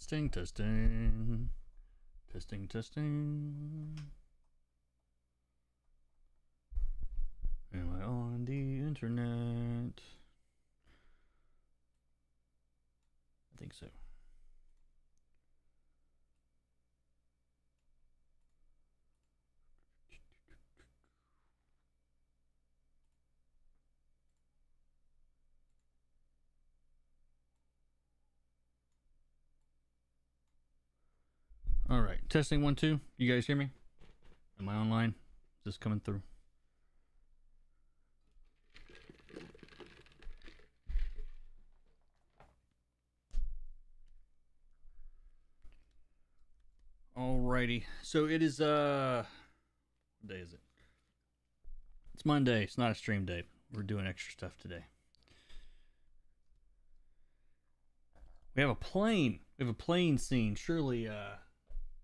Testing, testing. Testing, testing. Am I on the internet? I think so. All right, testing one, two. You guys hear me? Am I online? Is this coming through? Alrighty, so it is uh, what day is it? It's Monday. It's not a stream day. We're doing extra stuff today. We have a plane. We have a plane scene. Surely, uh,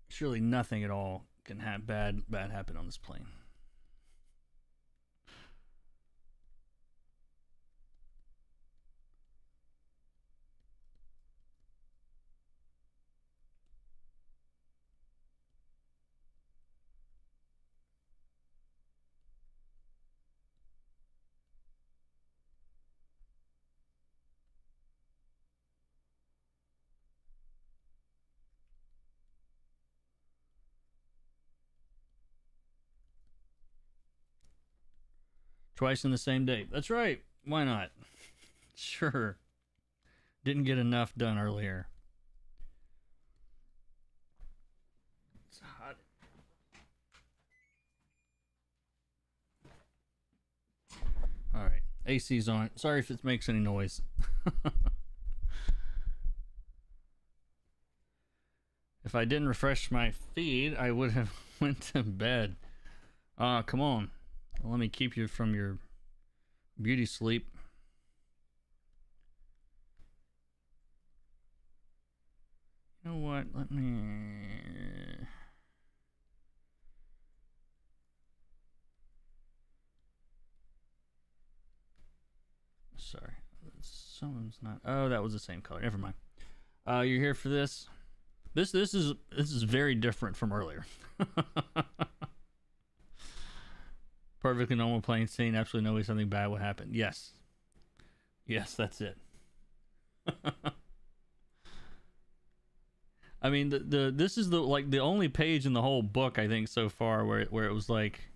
surely nothing at all can have bad bad happen on this plane. Twice in the same day. That's right. Why not? Sure. Didn't get enough done earlier. It's hot. All right. AC's on. Sorry if it makes any noise. if I didn't refresh my feed, I would have went to bed. Ah, uh, come on. Let me keep you from your beauty sleep. You know what? Let me. Sorry. Someone's not. Oh, that was the same color. Never mind. Uh, you're here for this. This this is this is very different from earlier. perfectly normal plane scene. Absolutely no way something bad will happen. Yes. Yes, that's it. I mean, the, the this is the like the only page in the whole book I think so far where where it was like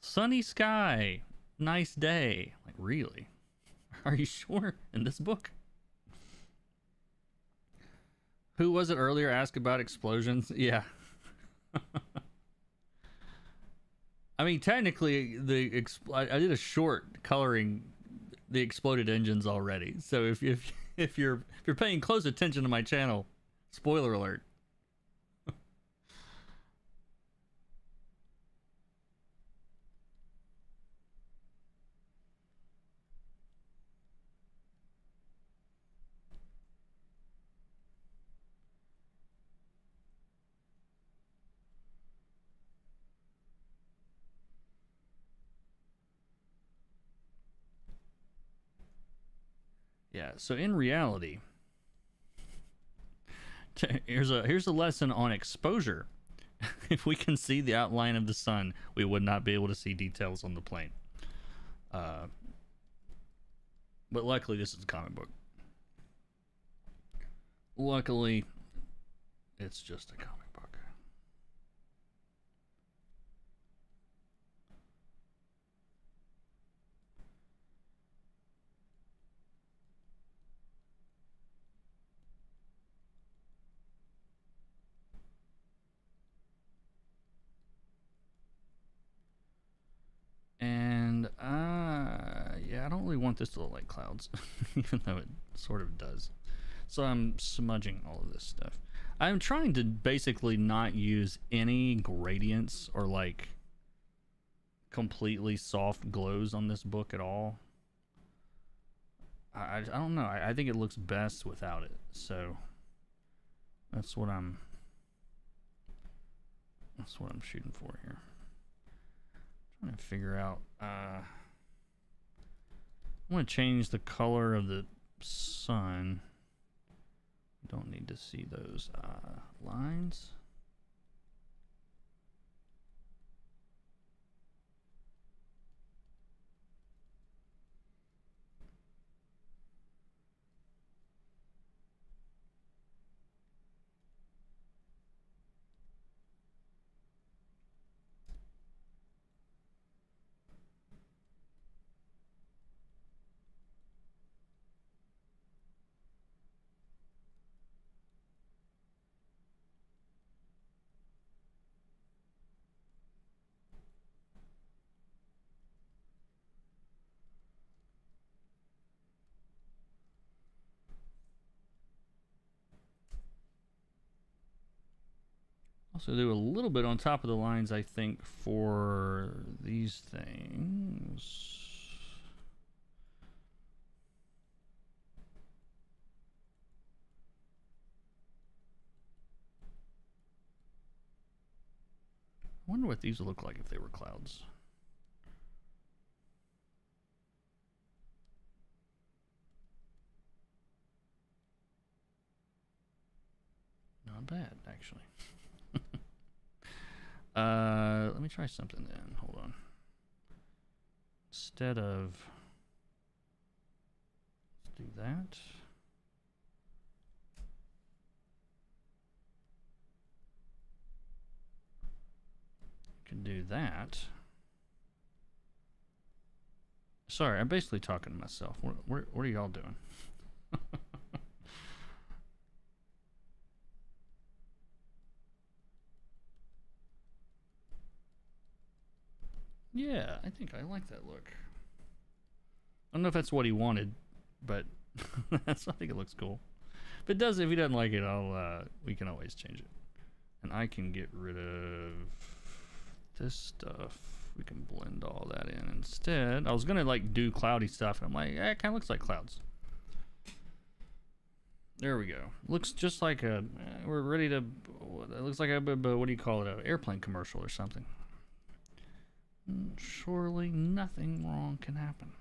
sunny sky, nice day. Like really? Are you sure in this book? Who was it earlier asked about explosions? Yeah. I mean, technically, the I did a short coloring the exploded engines already. So if if if you're if you're paying close attention to my channel, spoiler alert. Yeah. So in reality, here's a here's a lesson on exposure. if we can see the outline of the sun, we would not be able to see details on the plane. Uh, but luckily, this is a comic book. Luckily, it's just a comic. really want this to look like clouds, even though it sort of does. So I'm smudging all of this stuff. I'm trying to basically not use any gradients or like completely soft glows on this book at all. I, I don't know. I, I think it looks best without it. So that's what I'm that's what I'm shooting for here. trying to figure out uh I want to change the color of the sun. don't need to see those uh, lines. Also do a little bit on top of the lines, I think, for these things. I wonder what these would look like if they were clouds. Not bad, actually. uh, let me try something then. Hold on. Instead of let's do that. Can do that. Sorry, I'm basically talking to myself. What, what, what are y'all doing? Yeah, I think I like that look. I don't know if that's what he wanted, but that's I think it looks cool. If it does, if he doesn't like it, I'll uh, we can always change it. And I can get rid of this stuff. We can blend all that in instead. I was gonna like do cloudy stuff, and I'm like, eh, it kind of looks like clouds. There we go. Looks just like a. Eh, we're ready to. It looks like a. What do you call it? An airplane commercial or something. Surely nothing wrong can happen.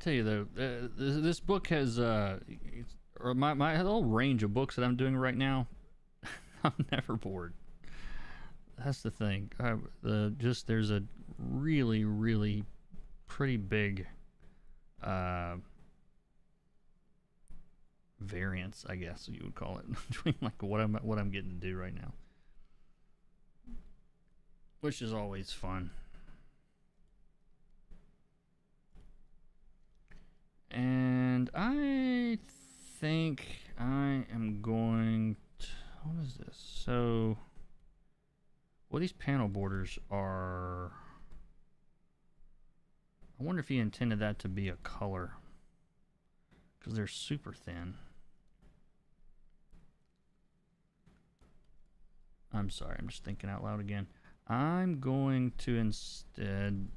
Tell you though, uh, this, this, book has uh, or my my whole range of books that I'm doing right now. I'm never bored. That's the thing. I, the just there's a really really pretty big uh, variance, I guess you would call it, between like what I'm what I'm getting to do right now, which is always fun. And I think I am going to, what is this? So, well, these panel borders are, I wonder if he intended that to be a color because they're super thin. I'm sorry, I'm just thinking out loud again. I'm going to instead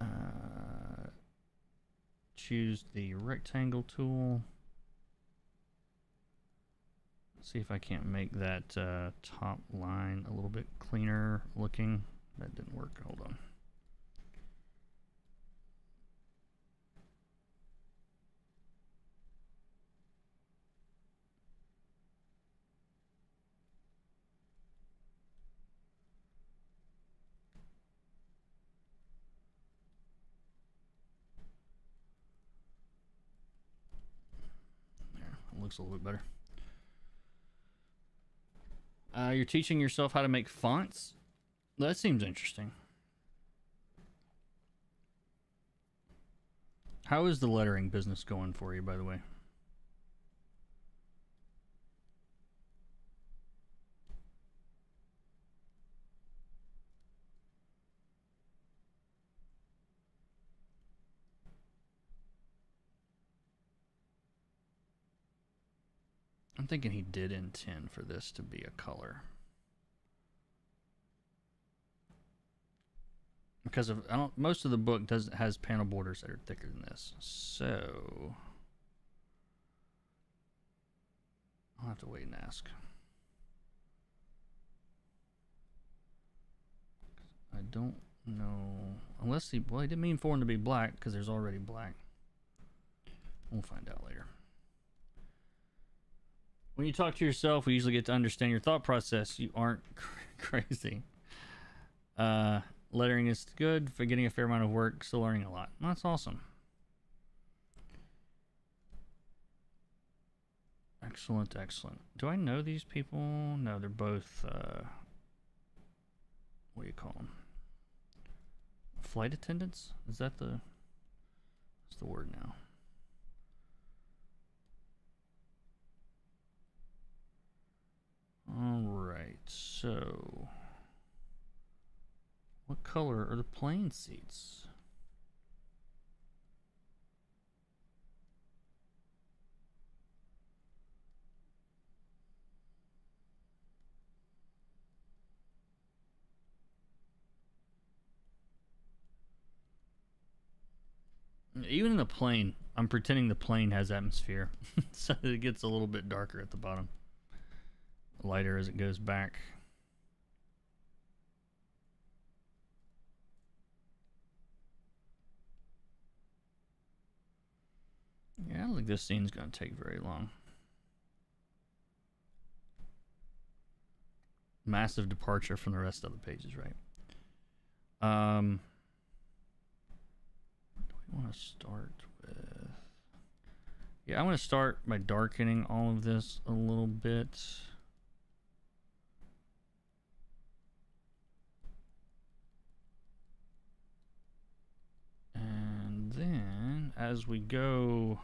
uh, choose the rectangle tool. See if I can't make that uh, top line a little bit cleaner looking. That didn't work. Hold on. Looks a little bit better. Uh, you're teaching yourself how to make fonts? That seems interesting. How is the lettering business going for you, by the way? thinking he did intend for this to be a color. Because of, I don't, most of the book does has panel borders that are thicker than this. So, I'll have to wait and ask. I don't know. Unless he, well, he didn't mean for him to be black because there's already black. We'll find out later. When you talk to yourself, we usually get to understand your thought process. You aren't crazy. Uh, lettering is good for getting a fair amount of work, still learning a lot. That's awesome. Excellent, excellent. Do I know these people? No, they're both, uh, what do you call them? Flight attendants? Is that the, what's the word now? All right, so what color are the plane seats? Even in the plane, I'm pretending the plane has atmosphere, so it gets a little bit darker at the bottom lighter as it goes back. Yeah, I don't think this scene's going to take very long. Massive departure from the rest of the pages, right? Um, do we want to start with? Yeah, I want to start by darkening all of this a little bit. then as we go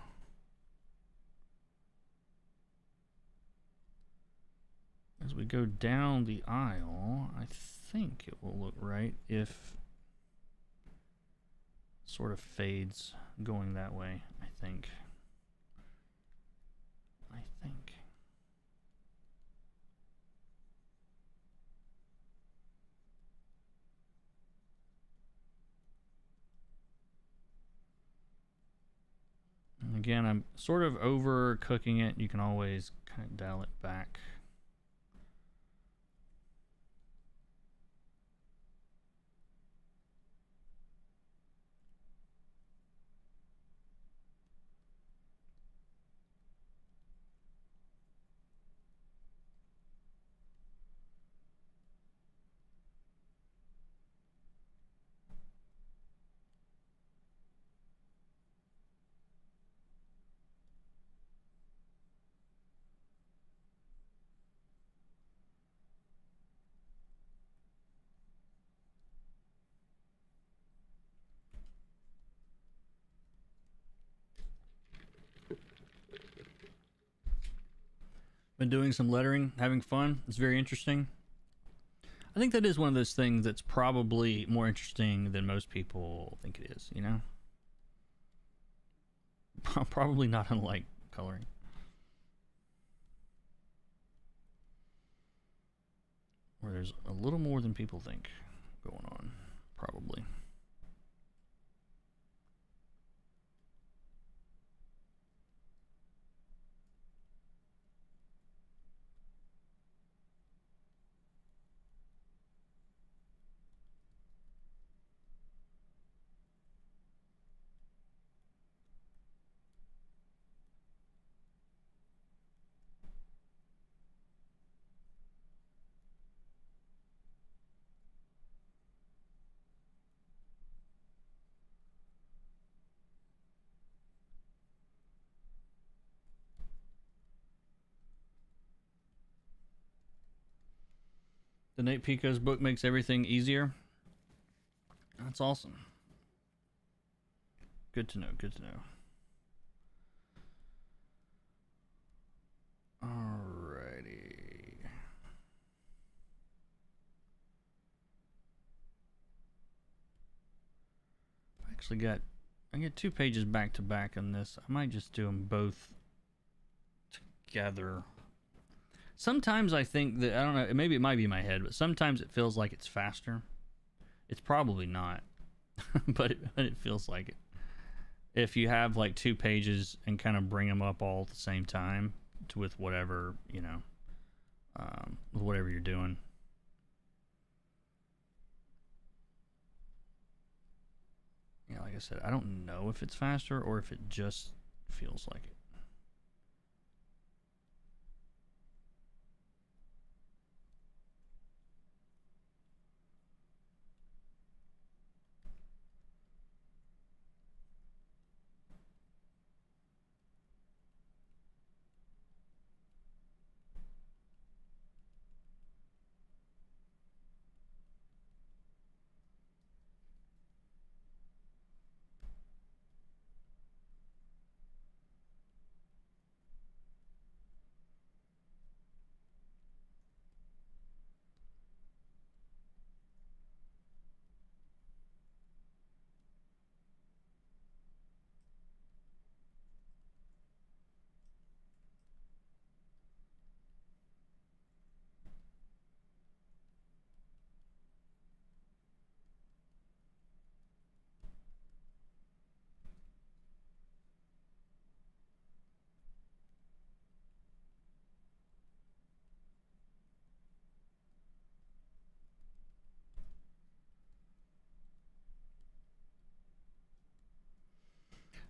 as we go down the aisle, I think it will look right if sort of fades going that way, I think. I think. Again, I'm sort of over cooking it. You can always kind of dial it back. Been doing some lettering, having fun. It's very interesting. I think that is one of those things that's probably more interesting than most people think it is, you know? probably not unlike coloring. Where there's a little more than people think going on, probably. Nate Piekos' book makes everything easier. That's awesome. Good to know. Good to know. Alrighty. I actually got I get two pages back to back on this. I might just do them both together Sometimes I think that I don't know. Maybe it might be my head, but sometimes it feels like it's faster. It's probably not. but it, but it feels like it. If you have like two pages and kind of bring them up all at the same time to, with whatever you know, um, with whatever you're doing. Yeah, like I said, I don't know if it's faster or if it just feels like it.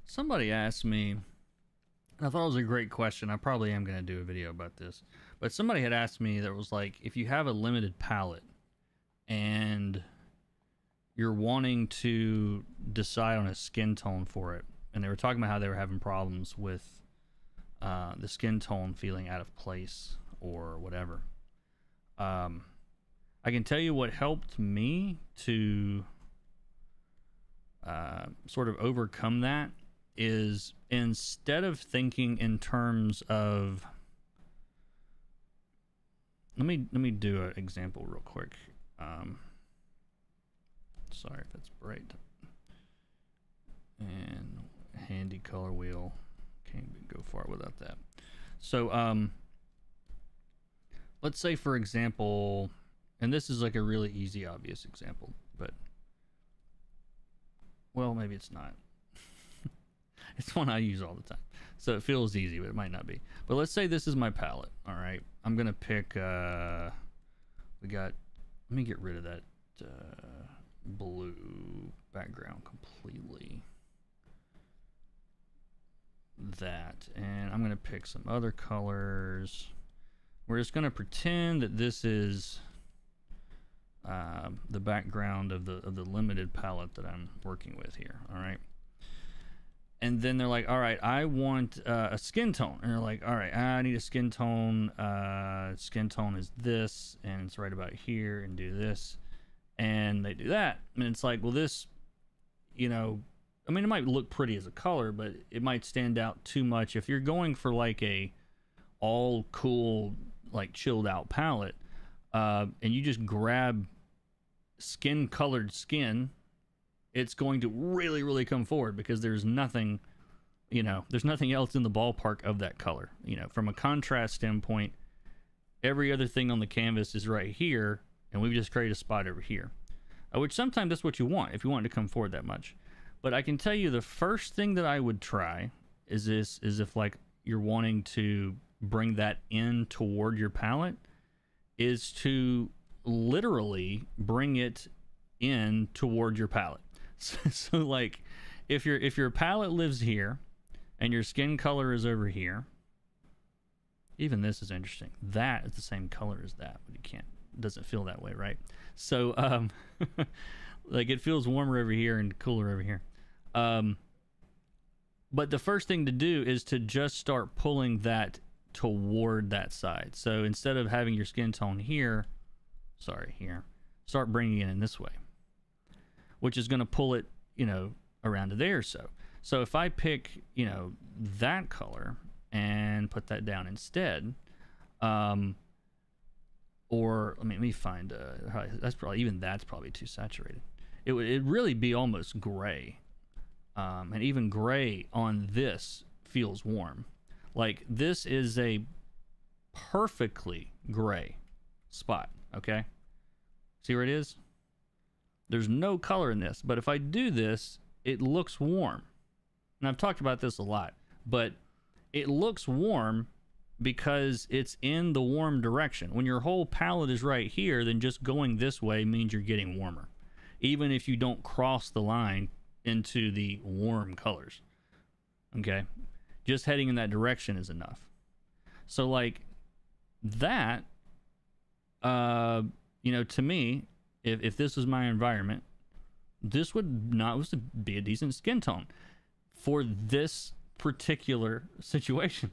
Somebody asked me, and I thought it was a great question. I probably am going to do a video about this. But somebody had asked me that was like, if you have a limited palette and you're wanting to decide on a skin tone for it, and they were talking about how they were having problems with uh, the skin tone feeling out of place or whatever. Um, I can tell you what helped me to uh, sort of overcome that is instead of thinking in terms of let me let me do an example real quick. Um, sorry if it's bright. And handy color wheel. Can't go far without that. So um, let's say for example and this is like a really easy obvious example but well maybe it's not it's one I use all the time. So it feels easy, but it might not be. But let's say this is my palette. All right. I'm going to pick, uh, we got, let me get rid of that uh, blue background completely. That. And I'm going to pick some other colors. We're just going to pretend that this is uh, the background of the, of the limited palette that I'm working with here. All right and then they're like, all right, I want uh, a skin tone. And they're like, all right, I need a skin tone. Uh, skin tone is this, and it's right about here, and do this. And they do that. And it's like, well, this, you know, I mean, it might look pretty as a color, but it might stand out too much. If you're going for like a all cool, like chilled out palette, uh, and you just grab skin colored skin it's going to really, really come forward because there's nothing, you know, there's nothing else in the ballpark of that color. You know, from a contrast standpoint, every other thing on the canvas is right here, and we've just created a spot over here. Uh, which sometimes that's what you want if you want it to come forward that much. But I can tell you the first thing that I would try is this is if like you're wanting to bring that in toward your palette is to literally bring it in toward your palette. So, so like if your if your palette lives here and your skin color is over here, even this is interesting. That is the same color as that, but you can't doesn't feel that way, right? So um like it feels warmer over here and cooler over here. Um but the first thing to do is to just start pulling that toward that side. So instead of having your skin tone here, sorry, here, start bringing it in this way which is going to pull it, you know, around to there. So, so if I pick, you know, that color and put that down instead, um, or let me, let me find. Uh, that's probably even that's probably too saturated. It would it really be almost gray, um, and even gray on this feels warm. Like this is a perfectly gray spot. Okay, see where it is? There's no color in this, but if I do this, it looks warm. And I've talked about this a lot, but it looks warm because it's in the warm direction. When your whole palette is right here, then just going this way means you're getting warmer, even if you don't cross the line into the warm colors. Okay, just heading in that direction is enough. So like that, uh, you know, to me, if if this was my environment, this would not was to be a decent skin tone for this particular situation.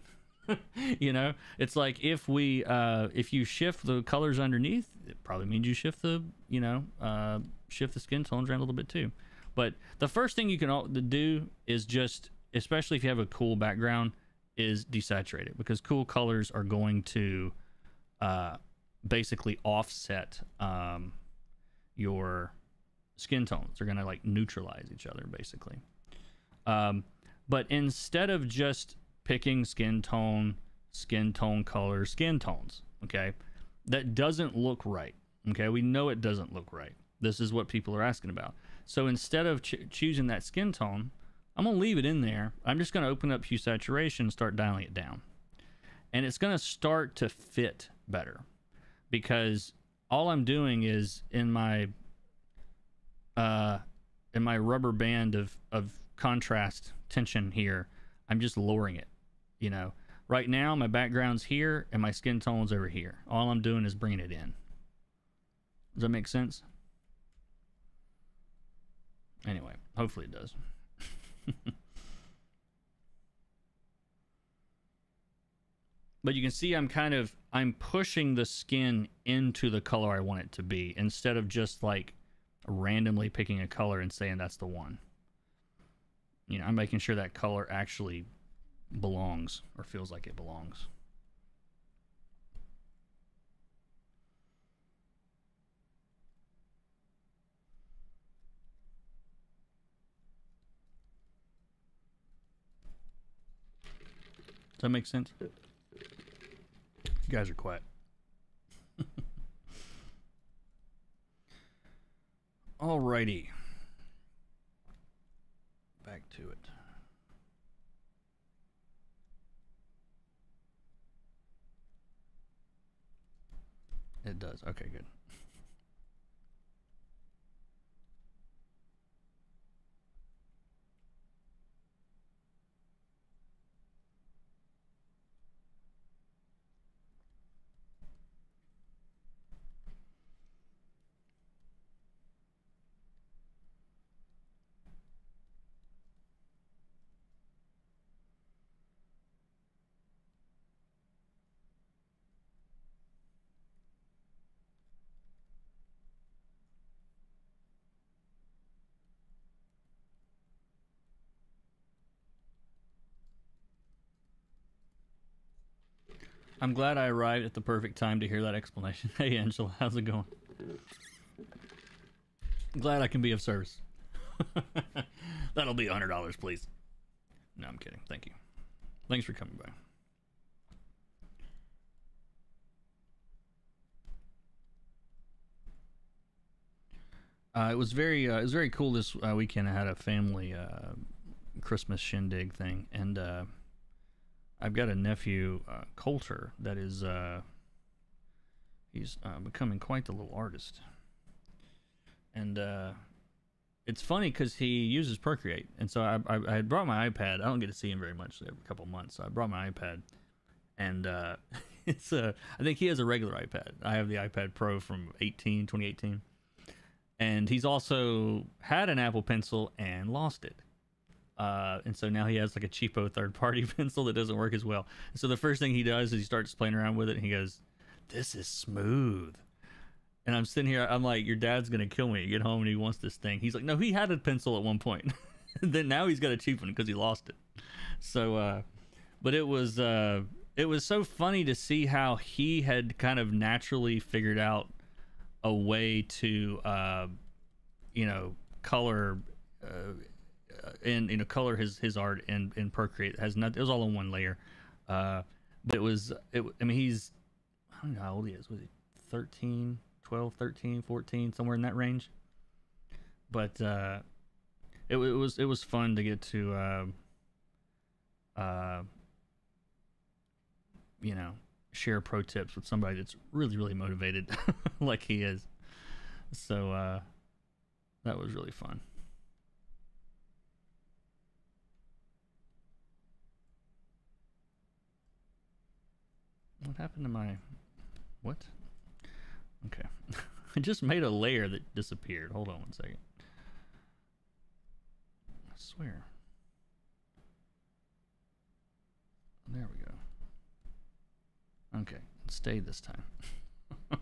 you know, it's like if we uh, if you shift the colors underneath, it probably means you shift the you know uh, shift the skin tones around a little bit too. But the first thing you can do is just, especially if you have a cool background, is desaturate it because cool colors are going to uh, basically offset um, your skin tones. Going to like neutralize each other basically. Um, but instead of just picking skin tone, skin tone color, skin tones, okay, that doesn't look right. Okay, we know it doesn't look right. This is what people are asking about. So instead of ch choosing that skin tone, I'm going to leave it in there. I'm just going to open up hue saturation and start dialing it down. And it's going to start to fit better because all I'm doing is in my uh in my rubber band of of contrast tension here, I'm just lowering it, you know. Right now my background's here and my skin tone's over here. All I'm doing is bringing it in. Does that make sense? Anyway, hopefully it does. but you can see I'm kind of I'm pushing the skin into the color I want it to be instead of just like randomly picking a color and saying that's the one. You know, I'm making sure that color actually belongs or feels like it belongs. Does that make sense? You guys are quiet. Alrighty. Back to it. It does. Okay, good. I'm glad I arrived at the perfect time to hear that explanation. Hey, Angela, how's it going? Glad I can be of service. That'll be $100, please. No, I'm kidding. Thank you. Thanks for coming by. Uh, it was very uh, it was very cool this uh, weekend. I had a family uh, Christmas shindig thing, and uh, I've got a nephew, uh, Coulter, that is uh, he's uh, becoming quite the little artist, and uh, it's funny because he uses Procreate, and so I, I, I had brought my iPad. I don't get to see him very much every couple months, so I brought my iPad, and uh, it's a I think he has a regular iPad. I have the iPad Pro from 18, 2018, and he's also had an Apple Pencil and lost it. Uh, and so now he has like a cheapo third party pencil that doesn't work as well. So the first thing he does is he starts playing around with it and he goes, This is smooth. And I'm sitting here, I'm like, Your dad's gonna kill me. You get home and he wants this thing. He's like, No, he had a pencil at one point. then now he's got a cheap one because he lost it. So uh but it was uh it was so funny to see how he had kind of naturally figured out a way to uh you know color uh, and you know color his his art in in Procreate has not it was all in one layer. Uh, but it was it. I mean he's I don't know how old he is. Was he 13, 12, 13, 14, somewhere in that range? but uh, it, it was it was fun to get to uh, uh, you know share pro tips with somebody that's really really motivated like he is. So uh, that was really fun. What happened to my what? Okay. I just made a layer that disappeared. Hold on one second. I swear. There we go. Okay, stay this time.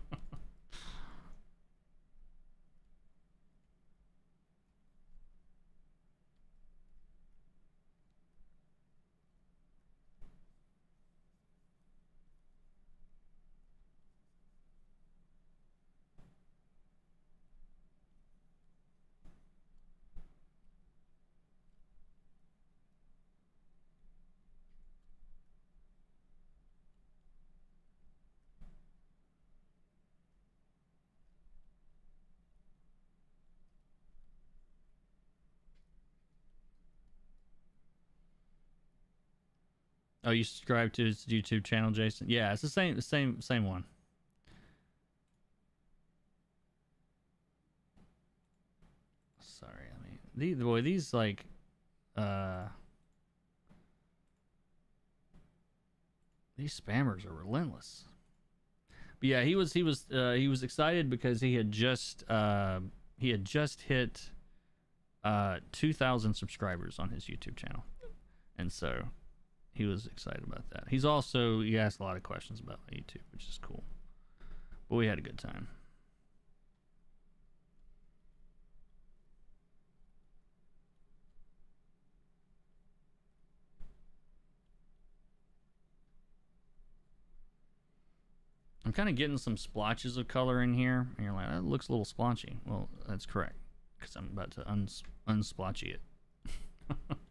Oh, you subscribe to his YouTube channel, Jason? Yeah, it's the same, same, same one. Sorry, I mean, these boy, these like, uh, these spammers are relentless. But yeah, he was he was uh, he was excited because he had just uh, he had just hit uh, two thousand subscribers on his YouTube channel, and so he was excited about that. He's also he asked a lot of questions about YouTube, which is cool. But we had a good time. I'm kind of getting some splotches of color in here, and you're like, that looks a little splotchy. Well, that's correct, because I'm about to uns unsplotchy it.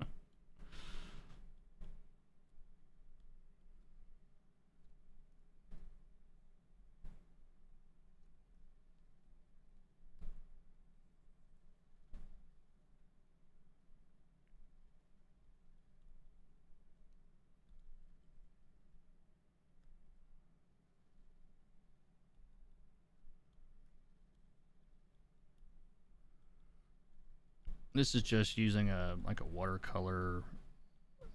This is just using a like a watercolor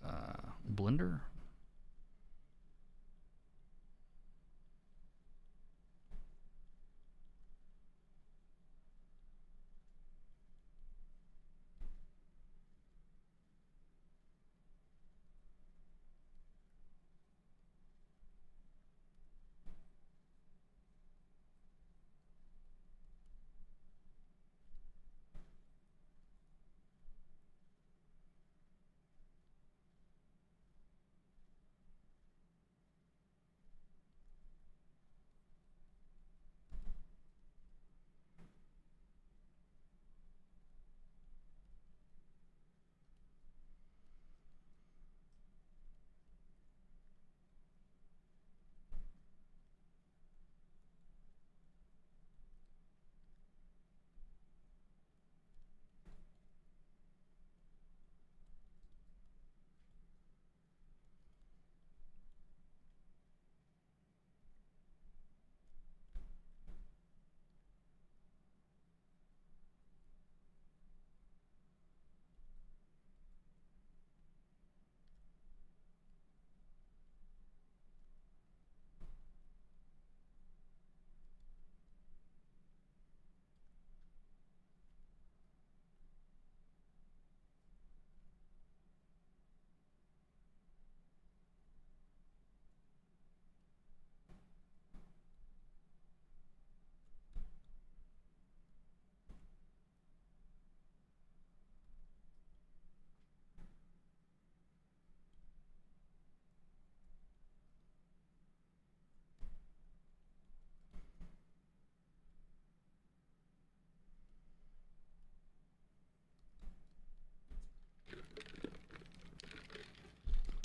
uh, blender.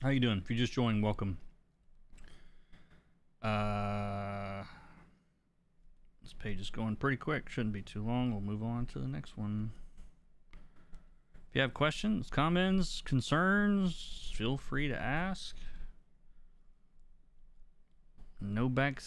How you doing? If you just joined, welcome. Uh, this page is going pretty quick. Shouldn't be too long. We'll move on to the next one. If you have questions, comments, concerns, feel free to ask. No back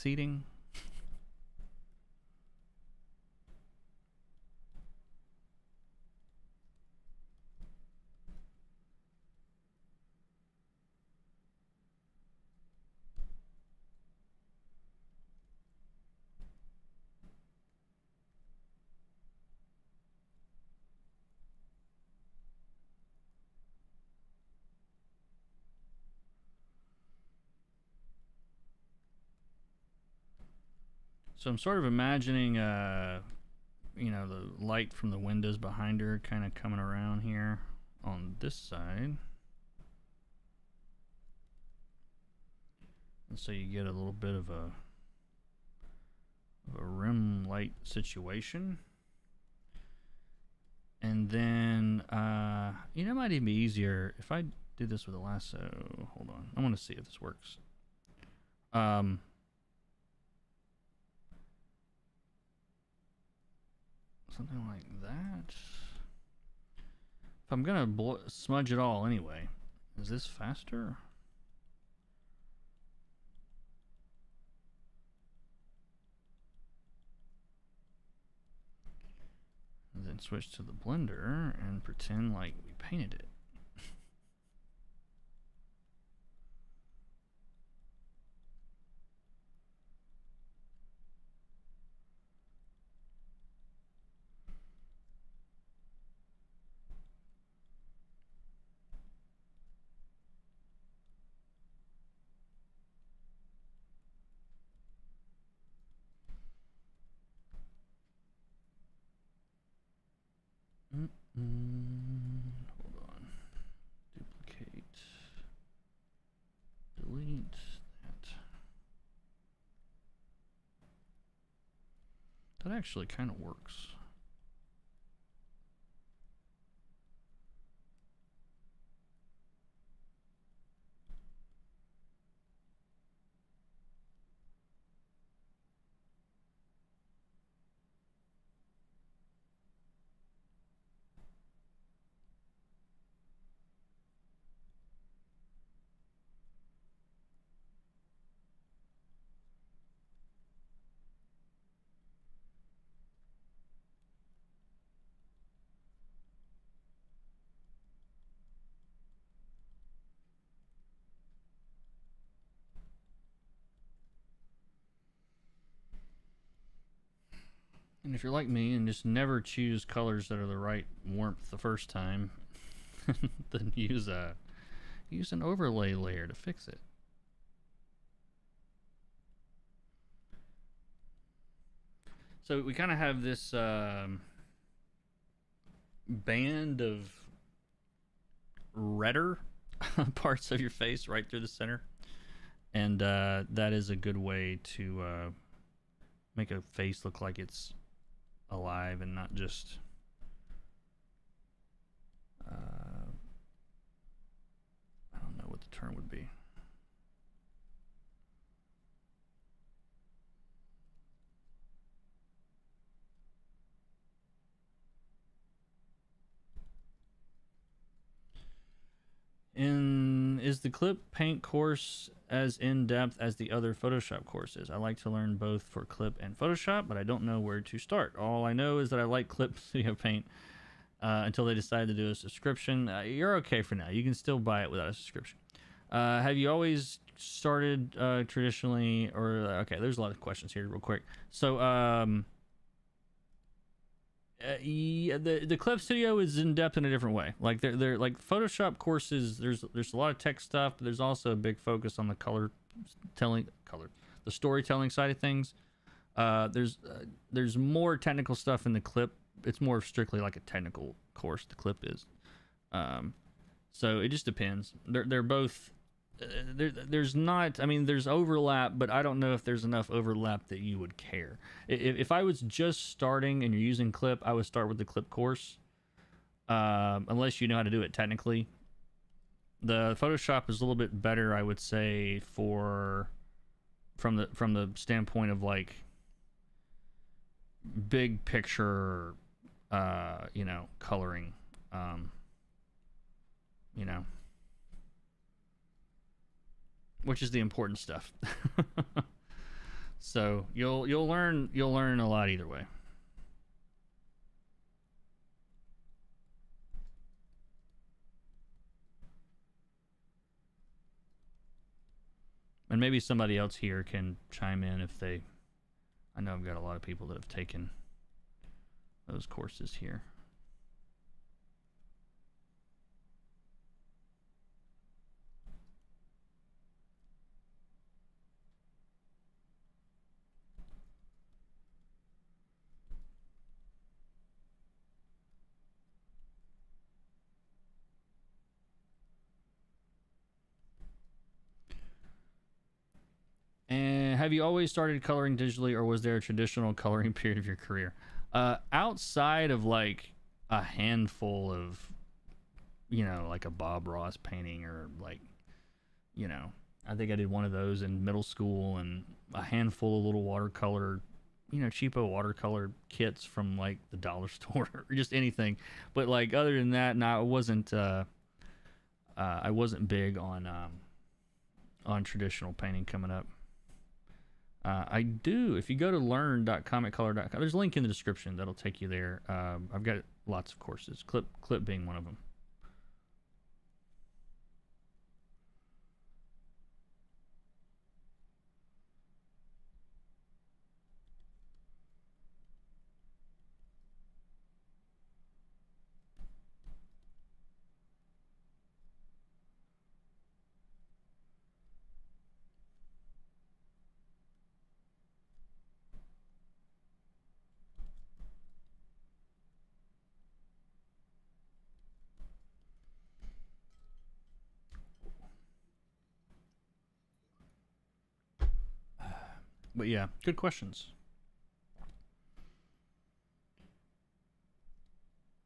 So I'm sort of imagining, uh, you know, the light from the windows behind her kind of coming around here on this side. And so you get a little bit of a, of a rim light situation. And then, uh, you know, it might even be easier if I do this with a lasso. Hold on. I want to see if this works. Um, Something like that. If I'm gonna smudge it all anyway, is this faster? And then switch to the blender and pretend like we painted it. Mm, hold on. Duplicate. Delete that. That actually kind of works. And if you're like me and just never choose colors that are the right warmth the first time, then use a use an overlay layer to fix it. So we kind of have this um, band of redder parts of your face right through the center, and uh, that is a good way to uh, make a face look like it's alive and not just uh, I don't know what the term would be. In is the clip paint course as in depth as the other Photoshop courses? I like to learn both for clip and Photoshop, but I don't know where to start. All I know is that I like clip studio paint uh, until they decide to do a subscription. Uh, you're okay for now. You can still buy it without a subscription. Uh, have you always started uh, traditionally, or okay? There's a lot of questions here, real quick. So, um, uh, yeah, the the Clip Studio is in depth in a different way. Like they're they're like Photoshop courses. There's there's a lot of tech stuff, but there's also a big focus on the color telling color, the storytelling side of things. Uh, there's uh, there's more technical stuff in the Clip. It's more strictly like a technical course. The Clip is, um, so it just depends. They're they're both. There, there's not. I mean, there's overlap, but I don't know if there's enough overlap that you would care. If, if I was just starting and you're using Clip, I would start with the Clip course, um, unless you know how to do it technically. The Photoshop is a little bit better, I would say, for from the from the standpoint of like big picture, uh, you know, coloring. Um, you know, which is the important stuff. so you'll you'll learn you'll learn a lot either way. And maybe somebody else here can chime in if they. I know I've got a lot of people that have taken those courses here. And have you always started coloring digitally, or was there a traditional coloring period of your career? Uh, outside of like a handful of, you know, like a Bob Ross painting, or like, you know, I think I did one of those in middle school, and a handful of little watercolor, you know, cheapo watercolor kits from like the dollar store, or just anything. But like other than that, no, I wasn't. Uh, uh, I wasn't big on um, on traditional painting coming up. Uh, I do. If you go to learn.comiccolor.com, there's a link in the description that'll take you there. Um, I've got lots of courses, Clip Clip being one of them. Yeah, good questions.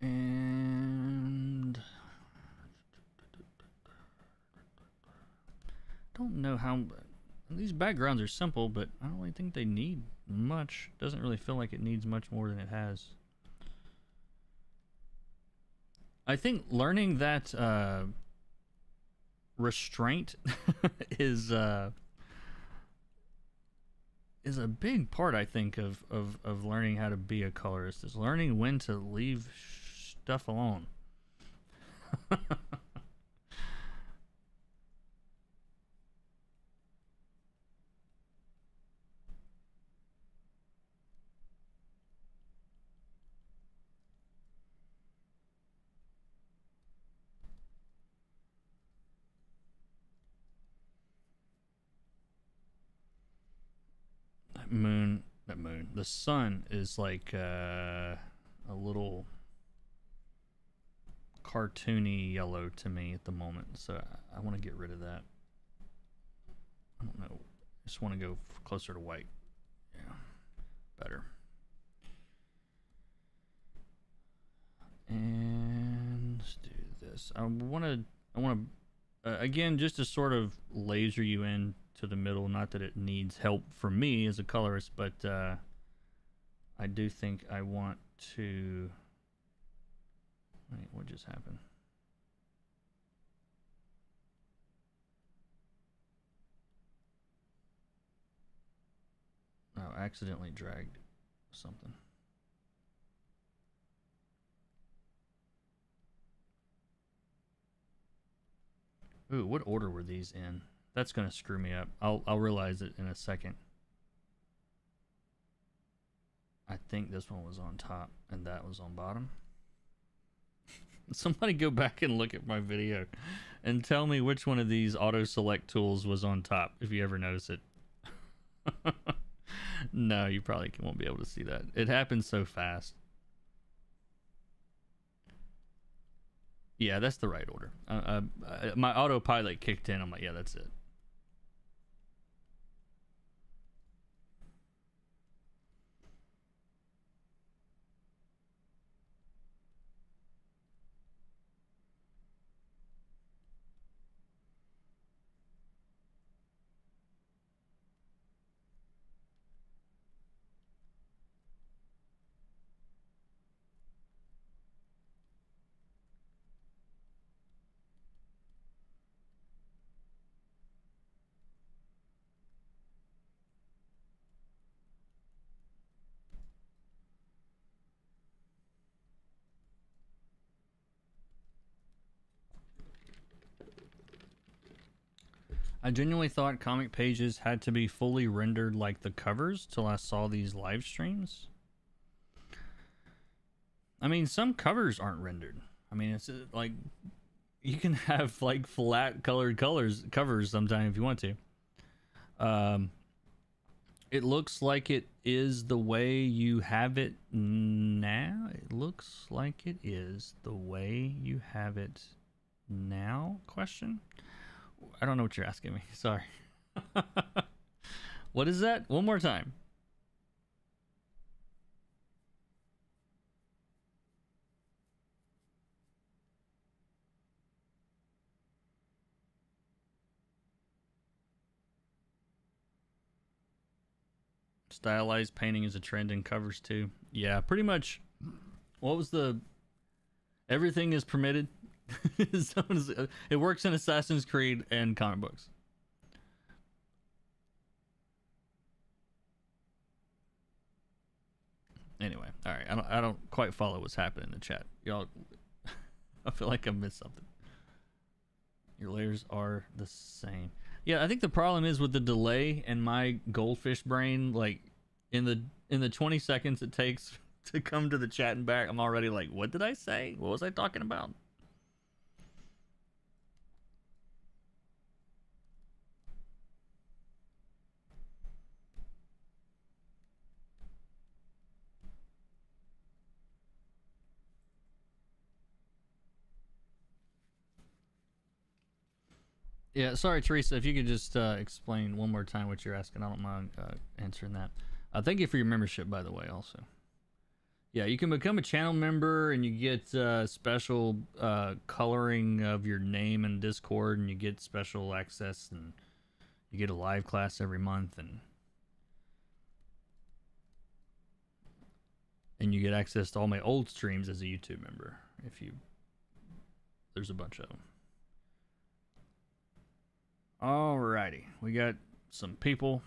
And don't know how these backgrounds are simple, but I don't really think they need much. Doesn't really feel like it needs much more than it has. I think learning that uh, restraint is uh, is a big part, I think, of, of, of learning how to be a colorist is learning when to leave stuff alone. moon that moon the sun is like uh, a little cartoony yellow to me at the moment so i, I want to get rid of that. I don't know. I just want to go closer to white. Yeah better. And let's do this. I want to i want to uh, again just to sort of laser you in to the middle. Not that it needs help from me as a colorist, but uh, I do think I want to. Wait, what just happened? Oh, accidentally dragged something. Ooh, what order were these in? That's gonna screw me up. I'll I'll realize it in a second. I think this one was on top and that was on bottom. Somebody go back and look at my video and tell me which one of these auto select tools was on top if you ever notice it. no, you probably won't be able to see that. It happens so fast. Yeah, that's the right order. Uh, uh, my autopilot kicked in. I'm like, yeah, that's it. Genuinely thought comic pages had to be fully rendered like the covers till I saw these live streams. I mean, some covers aren't rendered. I mean, it's uh, like you can have like flat colored colors covers sometimes if you want to. Um, it looks like it is the way you have it now. It looks like it is the way you have it now? Question. I don't know what you're asking me. Sorry. what is that? One more time. Stylized painting is a trend in covers too. Yeah, pretty much. What was the? Everything is permitted. Uh, it works in Assassin's Creed and comic books. Anyway, all right. I don't. I don't quite follow what's happening in the chat, y'all. I feel like I missed something. Your layers are the same. Yeah, I think the problem is with the delay and my goldfish brain. Like in the in the 20 seconds it takes to come to the chat and back, I'm already like, what did I say? What was I talking about? Yeah, sorry, Teresa. If you could just uh, explain one more time what you're asking, I don't mind uh, answering that. Uh, thank you for your membership, by the way, also. Yeah, you can become a channel member and you get uh, special uh, coloring of your name in Discord, and you get special access, and you get a live class every month, and and you get access to all my old streams as a YouTube member. If you, there's a bunch of them. Alrighty, we got some people.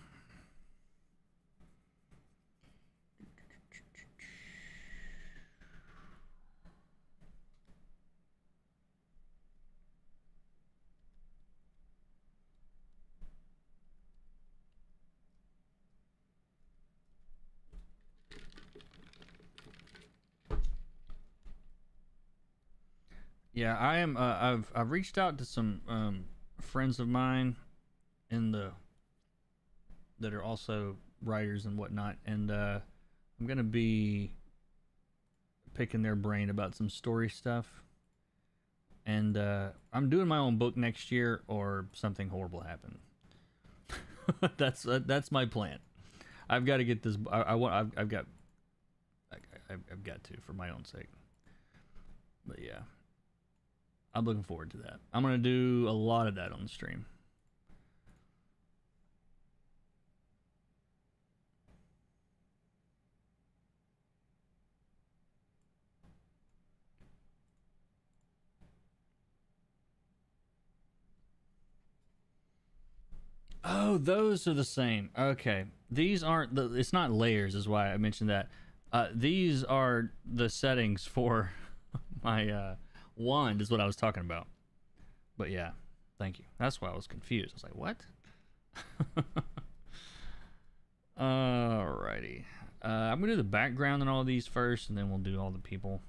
Yeah, I am. Uh, I've I've reached out to some um, friends of mine in the that are also writers and whatnot, and uh, I'm gonna be picking their brain about some story stuff. And uh, I'm doing my own book next year, or something horrible happen. that's uh, that's my plan. I've got to get this. I, I want. I've, I've got. I, I've got to for my own sake. But yeah. I'm looking forward to that. I'm going to do a lot of that on the stream. Oh, those are the same. Okay. These aren't the it's not layers is why I mentioned that. Uh, these are the settings for my uh wand is what I was talking about. But yeah, thank you. That's why I was confused. I was like, what? Alrighty. Uh, I'm going to do the background on all these first, and then we'll do all the people.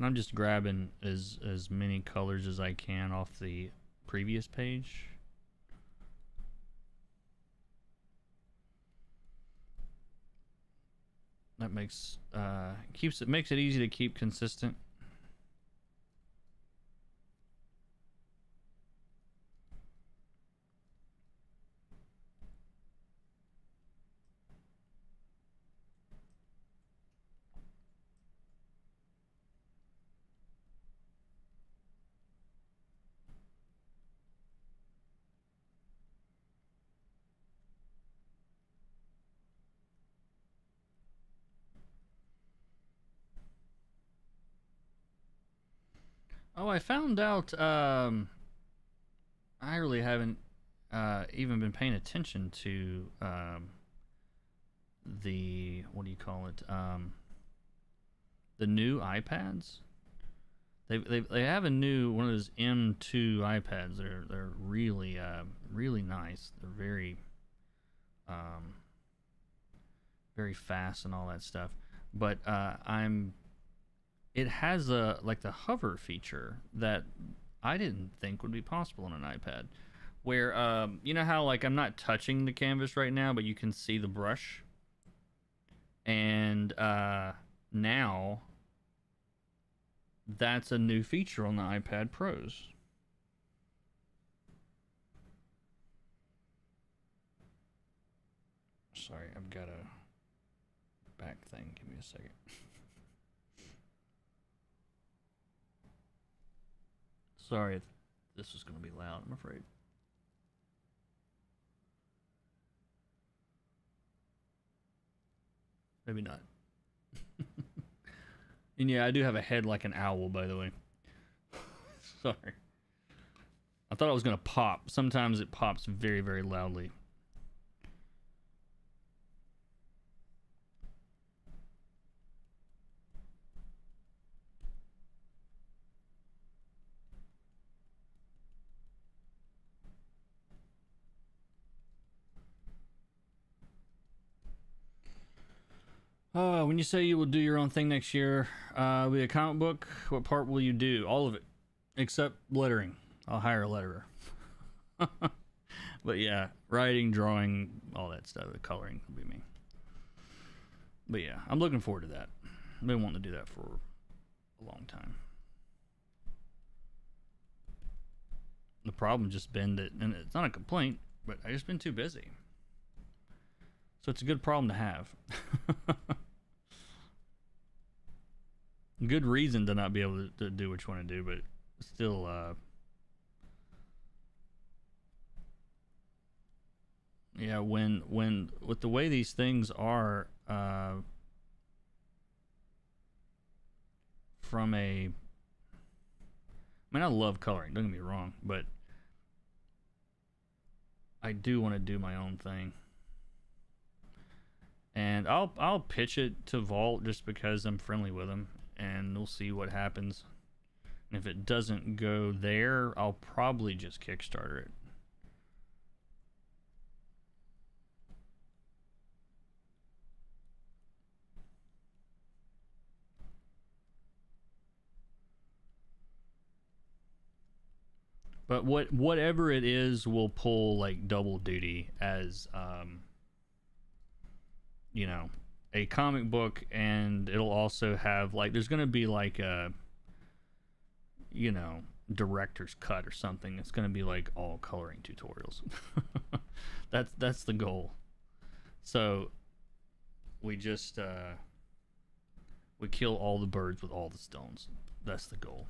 And I'm just grabbing as, as many colors as I can off the previous page. That makes uh, keeps it makes it easy to keep consistent. I found out. Um, I really haven't uh, even been paying attention to um, the what do you call it? Um, the new iPads. They, they, they have a new one of those M2 iPads. They're they're really uh, really nice. They're very um, very fast and all that stuff. But uh, I'm it has a like the hover feature that I didn't think would be possible on an iPad. Where um, you know how like I'm not touching the canvas right now, but you can see the brush. And uh, now that's a new feature on the iPad Pros. Sorry, I've got a back thing. Give me a second. Sorry if this is going to be loud, I'm afraid. Maybe not. and yeah, I do have a head like an owl, by the way. Sorry. I thought it was going to pop. Sometimes it pops very, very loudly. When you say you will do your own thing next year, uh, with a comic book, what part will you do? All of it, except lettering. I'll hire a letterer. but yeah, writing, drawing, all that stuff, the coloring will be me. But yeah, I'm looking forward to that. I've been wanting to do that for a long time. The problem just been that, and it's not a complaint, but I just been too busy. So it's a good problem to have. good reason to not be able to, to, do what you want to do, but still, uh, yeah, when when with the way these things are, uh, from a, I mean, I love coloring. Don't get me wrong, but I do want to do my own thing and I'll I'll pitch it to Vault just because I'm friendly with them, and we'll see what happens. And if it doesn't go there, I'll probably just Kickstarter it. But what whatever it is will pull like double duty as um, you know, a comic book and it'll also have like there's going to be like a you know, director's cut or something. It's going to be like all coloring tutorials. that's that's the goal. So we just uh we kill all the birds with all the stones. That's the goal.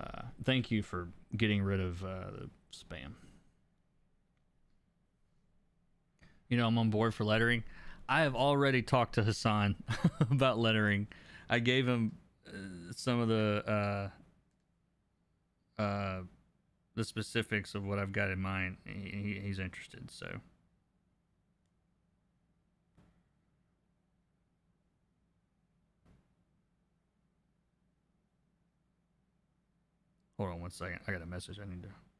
Uh, thank you for getting rid of uh, the spam. you know, I'm on board for lettering. I have already talked to Hassan about lettering. I gave him uh, some of the uh, uh, the specifics of what I've got in mind. He, he's interested, so. Hold on one second. I got a message I need to.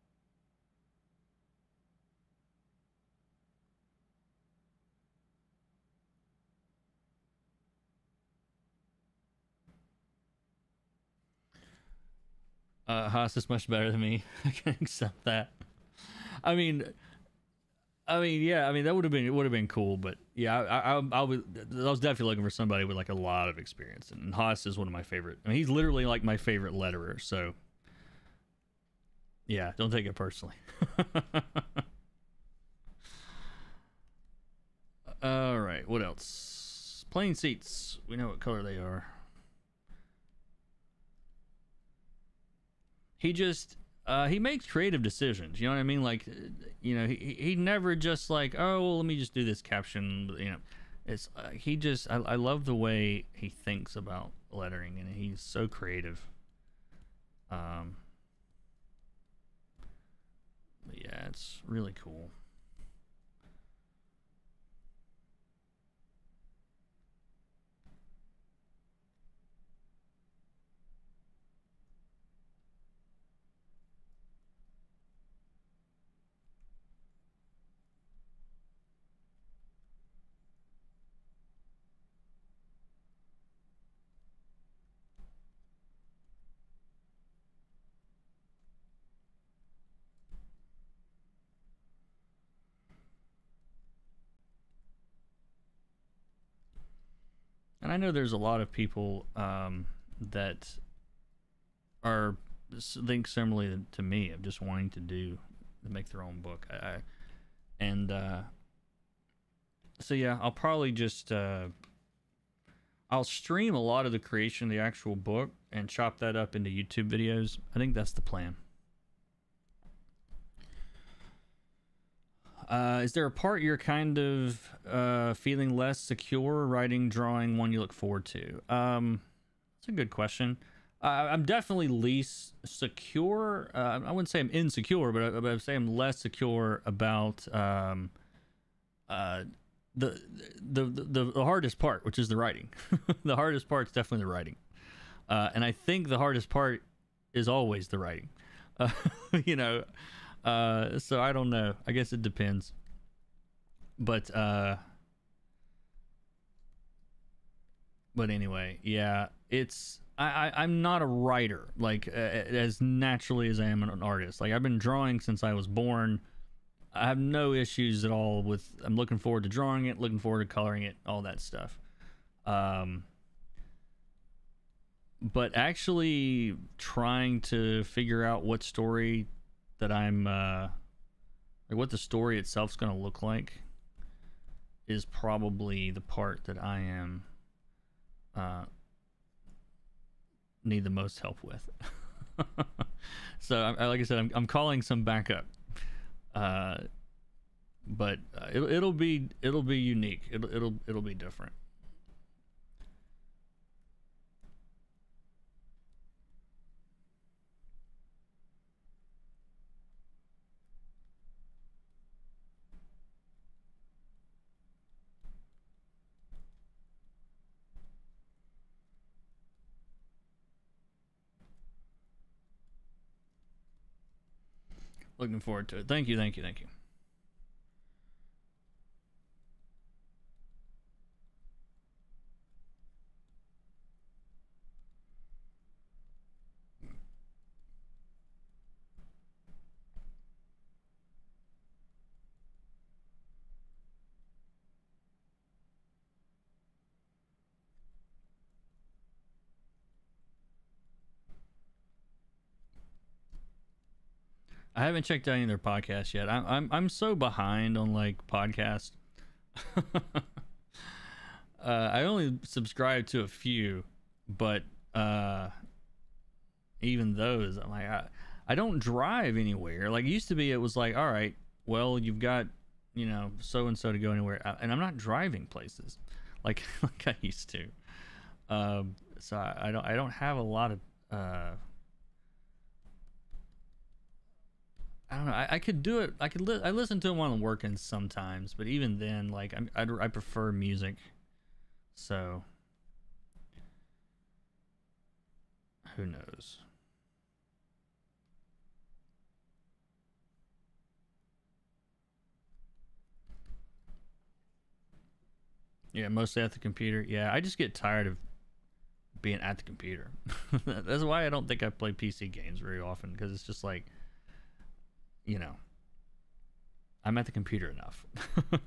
Uh, Haas is much better than me. I can accept that. I mean, I mean, yeah, I mean that would have been it would have been cool, but yeah, I, I, I, was I was definitely looking for somebody with like a lot of experience, and Haas is one of my favorite. I mean, he's literally like my favorite letterer. So, yeah, don't take it personally. All right, what else? Plane seats. We know what color they are. He just uh, he makes creative decisions. You know what I mean? Like, you know, he he never just like, oh, well, let me just do this caption. You know, it's uh, he just I, I love the way he thinks about lettering, and he's so creative. Um, but yeah, it's really cool. I know there's a lot of people um, that are think similarly to me of just wanting to do to make their own book. I, I and uh, so yeah, I'll probably just uh, I'll stream a lot of the creation of the actual book and chop that up into YouTube videos. I think that's the plan. Uh, is there a part you're kind of uh, feeling less secure writing, drawing, one you look forward to? Um, that's a good question. Uh, I'm definitely least secure. Uh, I wouldn't say I'm insecure, but I, I'd say I'm less secure about um, uh, the, the, the the hardest part, which is the writing. the hardest part is definitely the writing, uh, and I think the hardest part is always the writing. you know, uh, so I don't know. I guess it depends. But uh But anyway, yeah, it's I, I I'm not a writer like uh, as naturally as I am an artist. Like I've been drawing since I was born. I have no issues at all with I'm looking forward to drawing it, looking forward to coloring it, all that stuff. Um but actually trying to figure out what story that I'm uh like what the story itself is going to look like is probably the part that I am uh need the most help with. so I, like I said, I'm I'm calling some backup. Uh, but uh, it, it'll be it'll be unique. It'll it'll it'll be different. Looking forward to it. Thank you, thank you, thank you. I haven't checked out any of their podcasts yet. I'm I'm I'm so behind on like podcasts. uh, I only subscribe to a few, but uh, even those, I'm like, I, I don't drive anywhere. Like it used to be, it was like, all right, well, you've got, you know, so and so to go anywhere, and I'm not driving places like like I used to. Um, so I, I don't I don't have a lot of uh I don't know. I, I could do it. I could. Li- I listen to them while I'm working sometimes, but even then, like I'm, I, I prefer music. So who knows? Yeah, mostly at the computer. Yeah, I just get tired of being at the computer. That's why I don't think I play PC games very often because it's just like you know, I'm at the computer enough.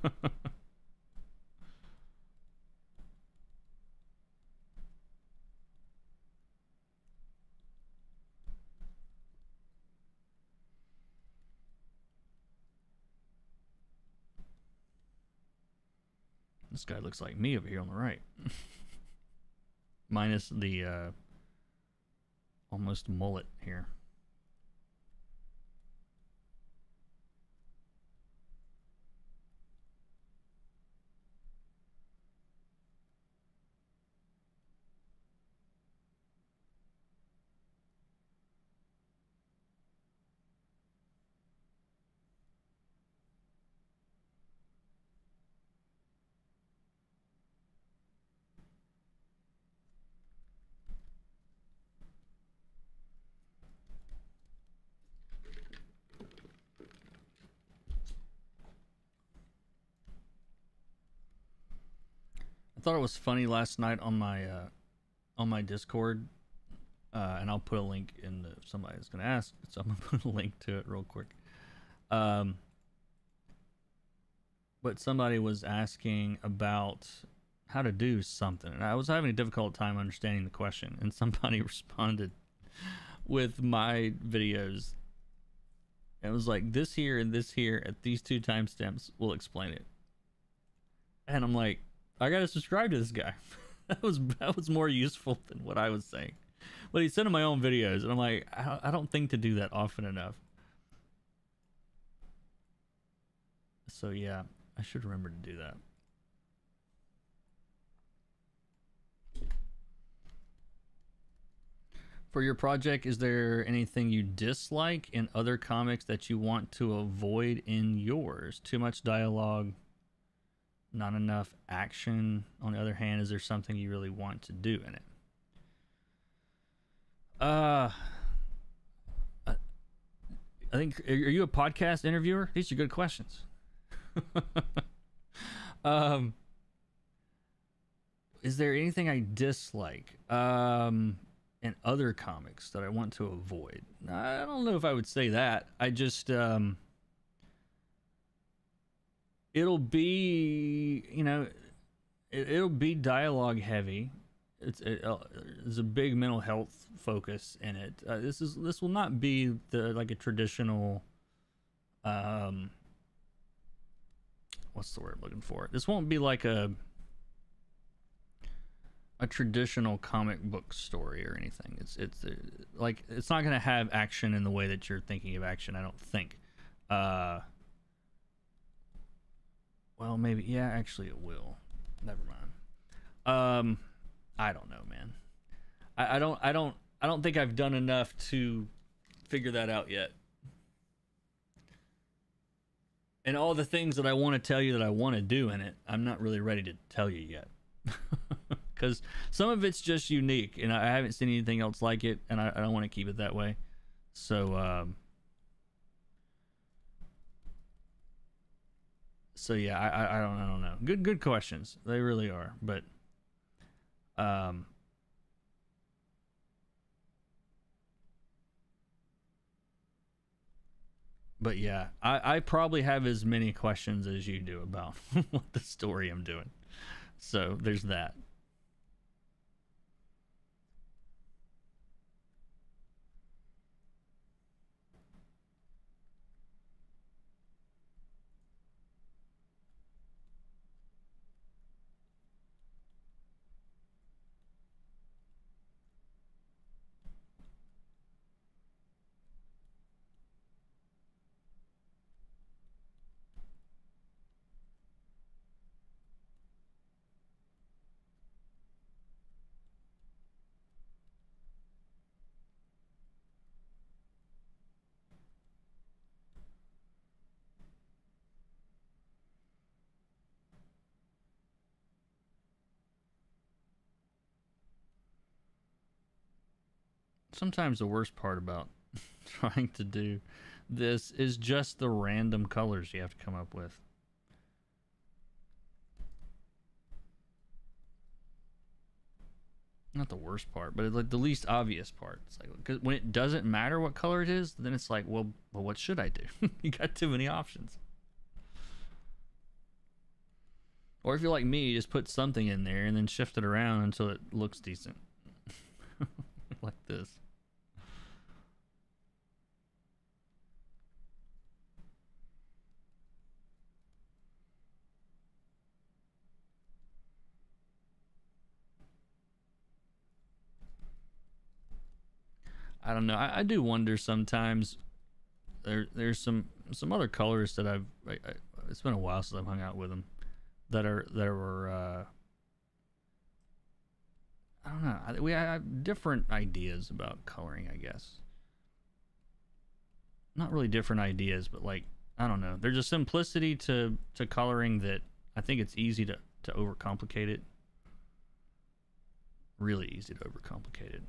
This guy looks like me over here on the right. Minus the uh, almost mullet here. Thought it was funny last night on my uh, on my Discord, uh, and I'll put a link in the, somebody's gonna ask, so I'm gonna put a link to it real quick. Um, but somebody was asking about how to do something, and I was having a difficult time understanding the question, and somebody responded with my videos. It was like this here and this here at these two timestamps will explain it. And I'm like, I gotta subscribe to this guy. that was that was more useful than what I was saying. But he sent in my own videos, and I'm like, I don't think to do that often enough. So yeah, I should remember to do that. For your project, is there anything you dislike in other comics that you want to avoid in yours? Too much dialogue, not enough action. On the other hand, is there something you really want to do in it? Uh, I think are you a podcast interviewer? These are good questions. um, is there anything I dislike? Um, in other comics that I want to avoid. I don't know if I would say that. I just um it'll be, you know, it, will be dialogue heavy. It's it, uh, there's a big mental health focus in it. Uh, this is this will not be the like a traditional um what's the word I'm looking for? This won't be like a a traditional comic book story or anything. It's it's uh, like it's not going to have action in the way that you're thinking of action. I don't think. Uh, well, maybe yeah. Actually, it will. Never mind. Um, I don't know, man. I, I don't. I don't. I don't think I've done enough to figure that out yet. And all the things that I want to tell you that I want to do in it, I'm not really ready to tell you yet. because some of it's just unique, and I haven't seen anything else like it, and I, I don't want to keep it that way. So, um, so yeah, I, I, don't I don't know. Good good questions. They really are, but um. But yeah, I, I probably have as many questions as you do about what the story I'm doing. So there's that. Sometimes the worst part about trying to do this is just the random colors you have to come up with. Not the worst part, but like the least obvious part. It's like when it doesn't matter what color it is, then it's like, well, well, what should I do? you got too many options. Or if you're like me, just put something in there and then shift it around until it looks decent. like this. I don't know. I, I do wonder sometimes. There, there's some some other colors that I've. I, I, it's been a while since I've hung out with them, that are that were. Uh, I don't know. We have different ideas about coloring, I guess. Not really different ideas, but like I don't know. There's a simplicity to to coloring that I think it's easy to to overcomplicate it. Really easy to overcomplicate it.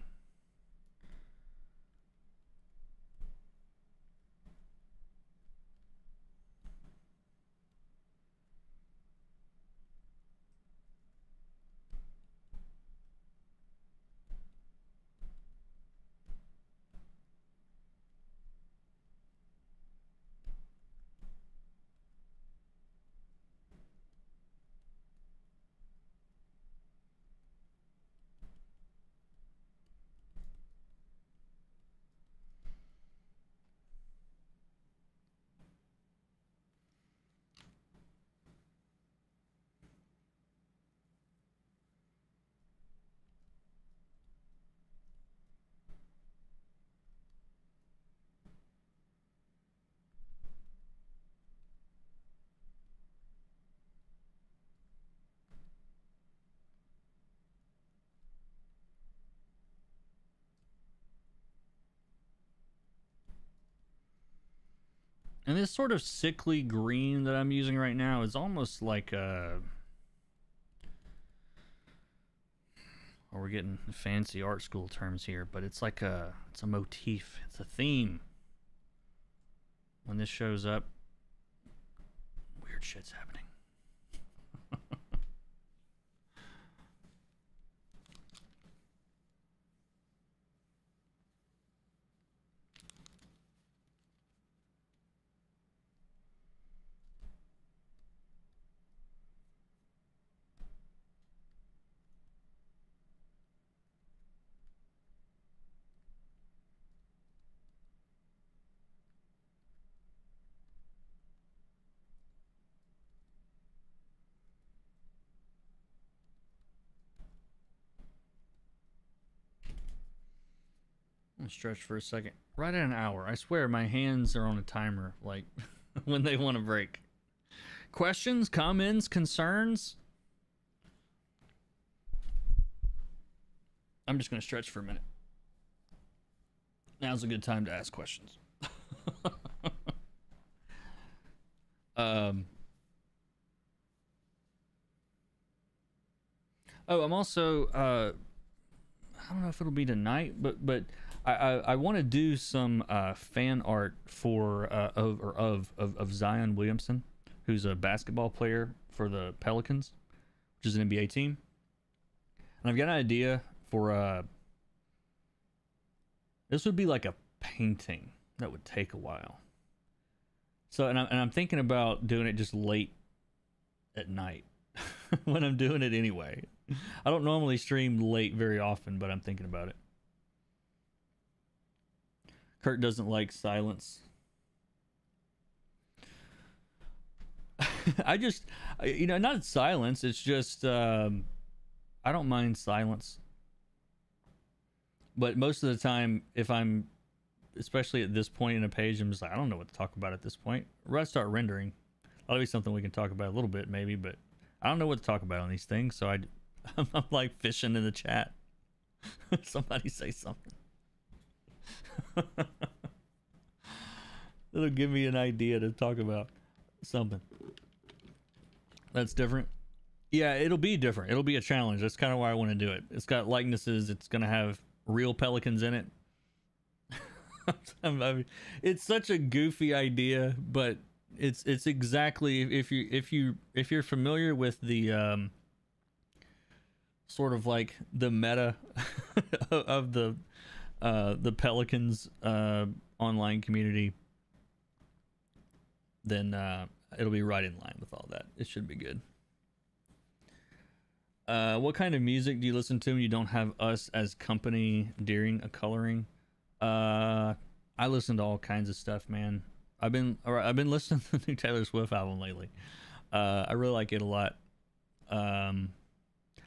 And this sort of sickly green that I'm using right now is almost like a. Or we're getting fancy art school terms here, but it's like a it's a motif, it's a theme. When this shows up, weird shit's happening. Stretch for a second. Right at an hour. I swear my hands are on a timer, like when they want to break. Questions, comments, concerns? I'm just going to stretch for a minute. Now's a good time to ask questions. um, oh, I'm also uh, I don't know if it'll be tonight, but but I, I, want to do some uh, fan art for uh, of or of, of of Zion Williamson, who's a basketball player for the Pelicans, which is an NBA team. And I've got an idea for uh this would be like a painting that would take a while. So and I'm and I'm thinking about doing it just late at night when I'm doing it anyway. I don't normally stream late very often, but I'm thinking about it. Kurt doesn't like silence. I just, you know, not silence. It's just, um, I don't mind silence. But most of the time, if I'm, especially at this point in a page, I'm just like, I don't know what to talk about at this point. To start rendering. That'll be something we can talk about a little bit, maybe, but I don't know what to talk about on these things. So I, I'm, I'm like fishing in the chat. Somebody say something. It'll give me an idea to talk about something. That's different. Yeah, it'll be different. It'll be a challenge. That's kind of why I want to do it. It's got likenesses. It's going to have real pelicans in it. I mean, it's such a goofy idea, but it's it's exactly if you if you if you're familiar with the um sort of like the meta of the uh, the Pelicans uh, online community, then uh, it'll be right in line with all that. It should be good. Uh, what kind of music do you listen to when you don't have us as company during a coloring? Uh, I listen to all kinds of stuff, man. I've been I've been listening to the new Taylor Swift album lately. Uh, I really like it a lot. Um,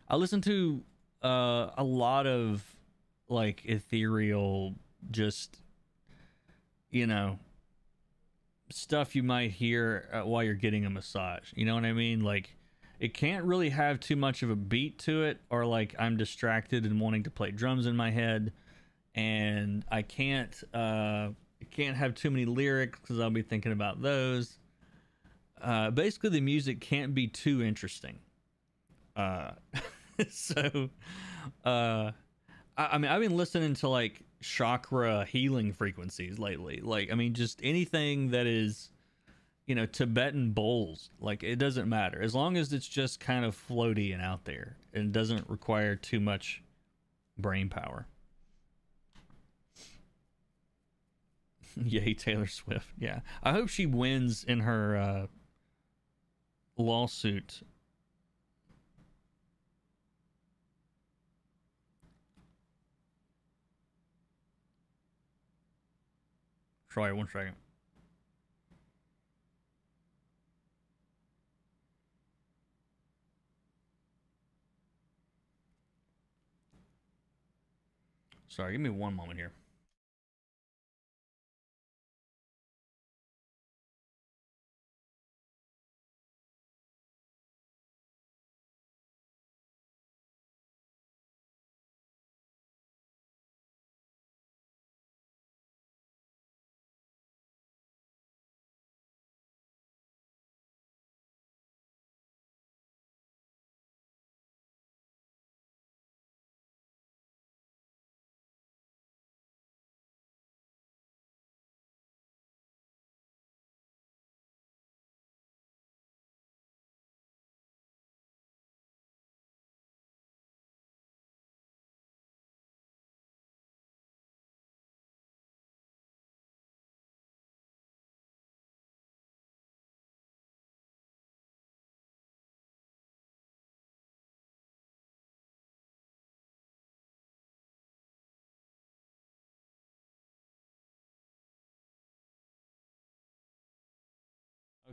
I listen to uh, a lot of like ethereal, just you know, stuff you might hear uh, while you're getting a massage. You know what I mean? Like it can't really have too much of a beat to it, or like I'm distracted and wanting to play drums in my head, and I can't uh, can't have too many lyrics because I'll be thinking about those. Uh, basically, the music can't be too interesting. Uh, so, uh, I, I mean, I've been listening to like chakra healing frequencies lately. Like, I mean, just anything that is, you know, Tibetan bowls. Like, it doesn't matter as long as it's just kind of floaty and out there and doesn't require too much brain power. Yay, Taylor Swift. Yeah. I hope she wins in her uh, lawsuit Sorry, one second. Sorry, give me one moment here.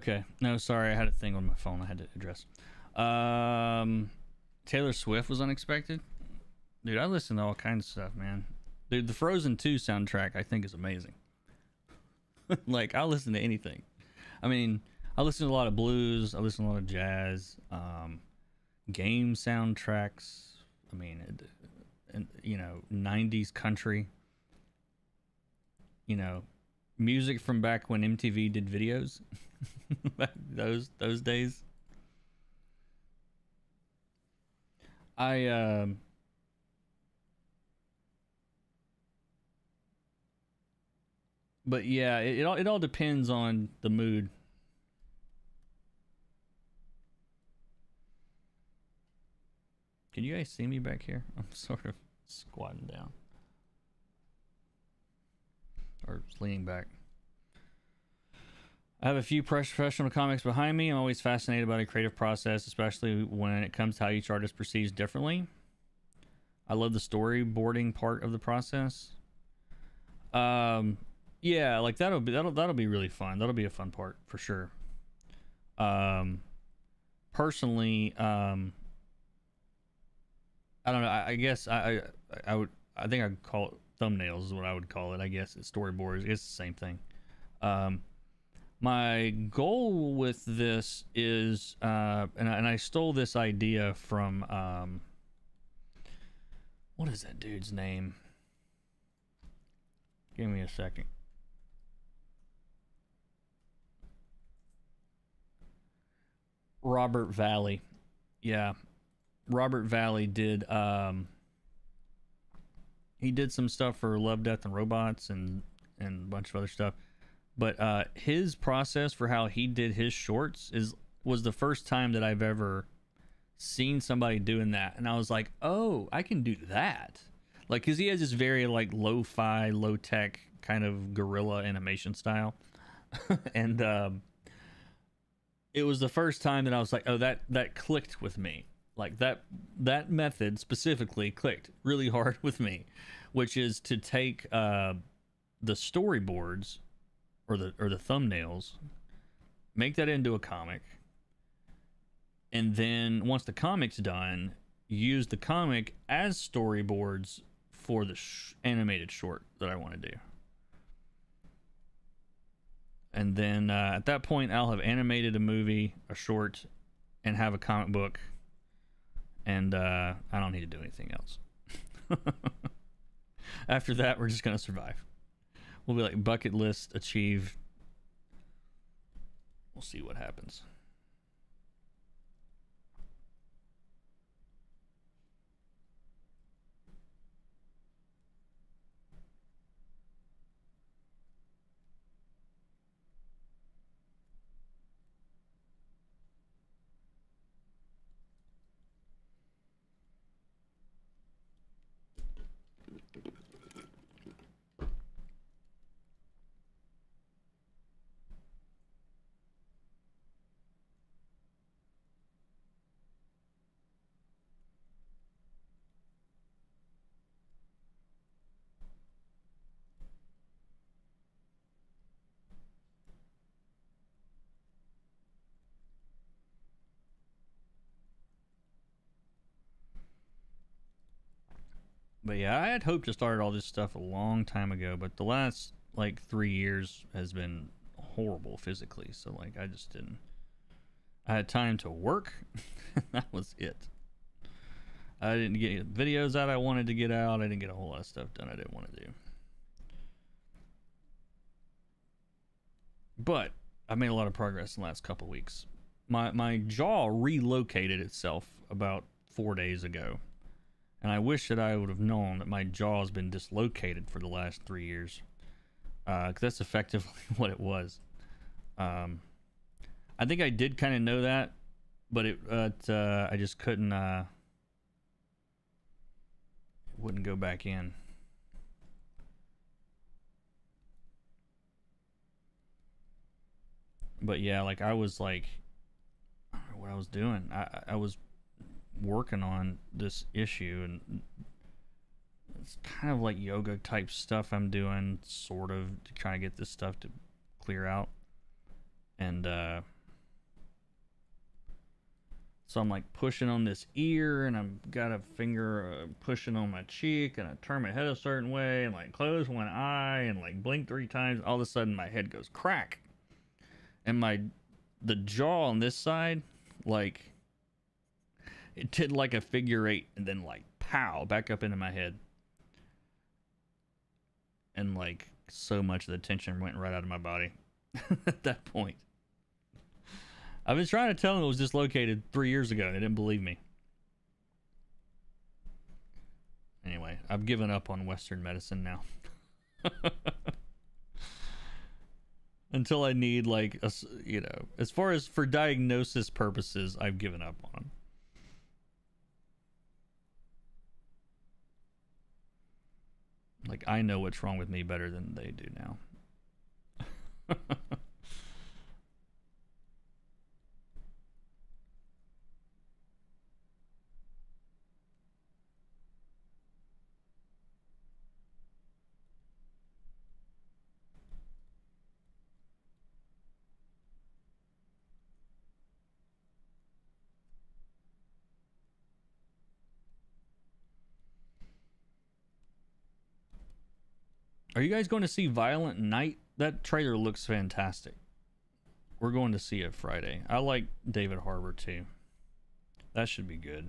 Okay. No, sorry. I had a thing on my phone I had to address. Um, Taylor Swift was unexpected. Dude, I listen to all kinds of stuff, man. Dude, the Frozen 2 soundtrack I think is amazing. like, I'll listen to anything. I mean, I listen to a lot of blues, I listen to a lot of jazz, um, game soundtracks. I mean, it, and you know, 90s country. You know, music from back when MTV did videos. those those days. I um But yeah, it, it all it all depends on the mood. Can you guys see me back here? I'm sort of squatting down. Leaning back. I have a few professional comics behind me. I'm always fascinated by the creative process, especially when it comes to how each artist perceives differently. I love the storyboarding part of the process. Um, yeah, like that'll be that'll that'll be really fun. That'll be a fun part for sure. Um, personally, um, I don't know. I, I guess I, I I would I think I'd call it thumbnails is what I would call it. I guess it's storyboards. It's the same thing. Um, my goal with this is, uh, and, I, and I stole this idea from, um, what is that dude's name? Give me a second. Robert Valley. Yeah. Robert Valley did, um, he did some stuff for Love, Death, and Robots and, and a bunch of other stuff but uh, his process for how he did his shorts is was the first time that I've ever seen somebody doing that, and I was like, oh, I can do that. Like, cause he has this very like lo-fi, low-tech kind of guerrilla animation style, and um, it was the first time that I was like, oh, that that clicked with me. Like that that method specifically clicked really hard with me, which is to take uh, the storyboards or the or the thumbnails, make that into a comic, and then once the comic's done, use the comic as storyboards for the sh- animated short that I want to do. And then uh, at that point, I'll have animated a movie, a short, and have a comic book. And uh, I don't need to do anything else. After that, we're just going to survive. We'll be like bucket list achieved. We'll see what happens. But yeah, I had hoped to start all this stuff a long time ago, but the last like three years has been horrible physically. So like I just didn't. I had time to work. that was it. I didn't get videos out I wanted to get out. I didn't get a whole lot of stuff done I didn't want to do. But I made a lot of progress in the last couple weeks. My my jaw relocated itself about four days ago. And I wish that I would have known that my jaw has been dislocated for the last three years. Because uh, that's effectively what it was. Um, I think I did kind of know that, but it, uh, I just couldn't, uh, wouldn't go back in. But yeah, like I was like, I what I was doing. I, I was working on this issue and it's kind of like yoga type stuff I'm doing sort of to try to get this stuff to clear out and uh So I'm like pushing on this ear, and I've got a finger uh, pushing on my cheek, and I turn my head a certain way, and like close one eye, and like blink three times. All of a sudden, my head goes crack, and my the jaw on this side, like it did like a figure eight, and then like pow back up into my head, and like so much of the tension went right out of my body at that point. I've been trying to tell them it was dislocated three years ago. and They didn't believe me. Anyway, I've given up on Western medicine now. Until I need like a, you know, as far as for diagnosis purposes, I've given up on them. Like I know what's wrong with me better than they do now. Are you guys going to see Violent Night? That trailer looks fantastic. We're going to see it Friday. I like David Harbour too. That should be good.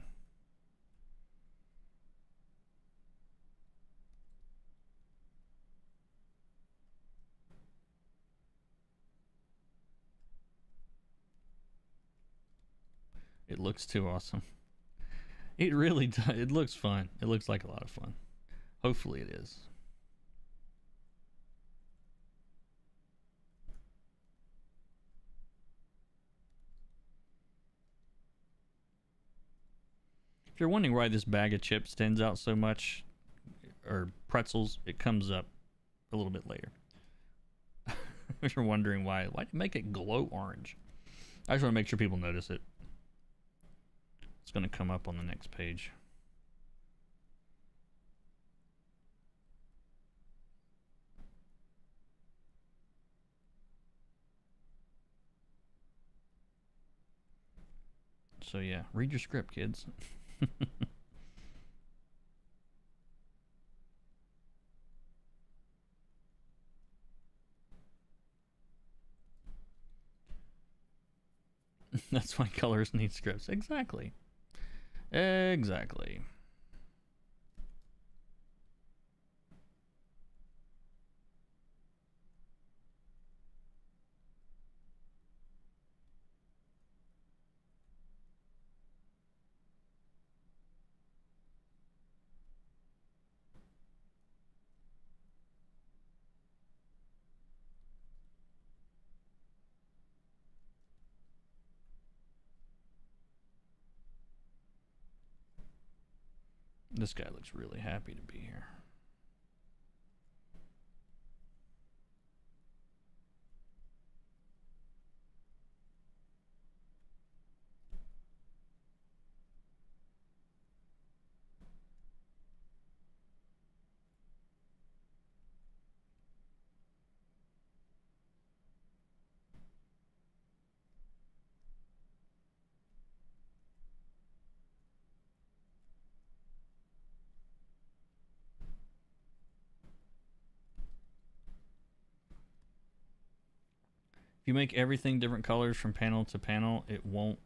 It looks too awesome. It really does. It looks fun. It looks like a lot of fun. Hopefully it is. If you're wondering why this bag of chips stands out so much, or pretzels, it comes up a little bit later. if you're wondering why, why did you make it glow orange? I just want to make sure people notice it. It's going to come up on the next page. So yeah, read your script, kids. That's why colors need scripts. Exactly. Exactly. This guy looks really happy to be here. You make everything different colors from panel to panel, it won't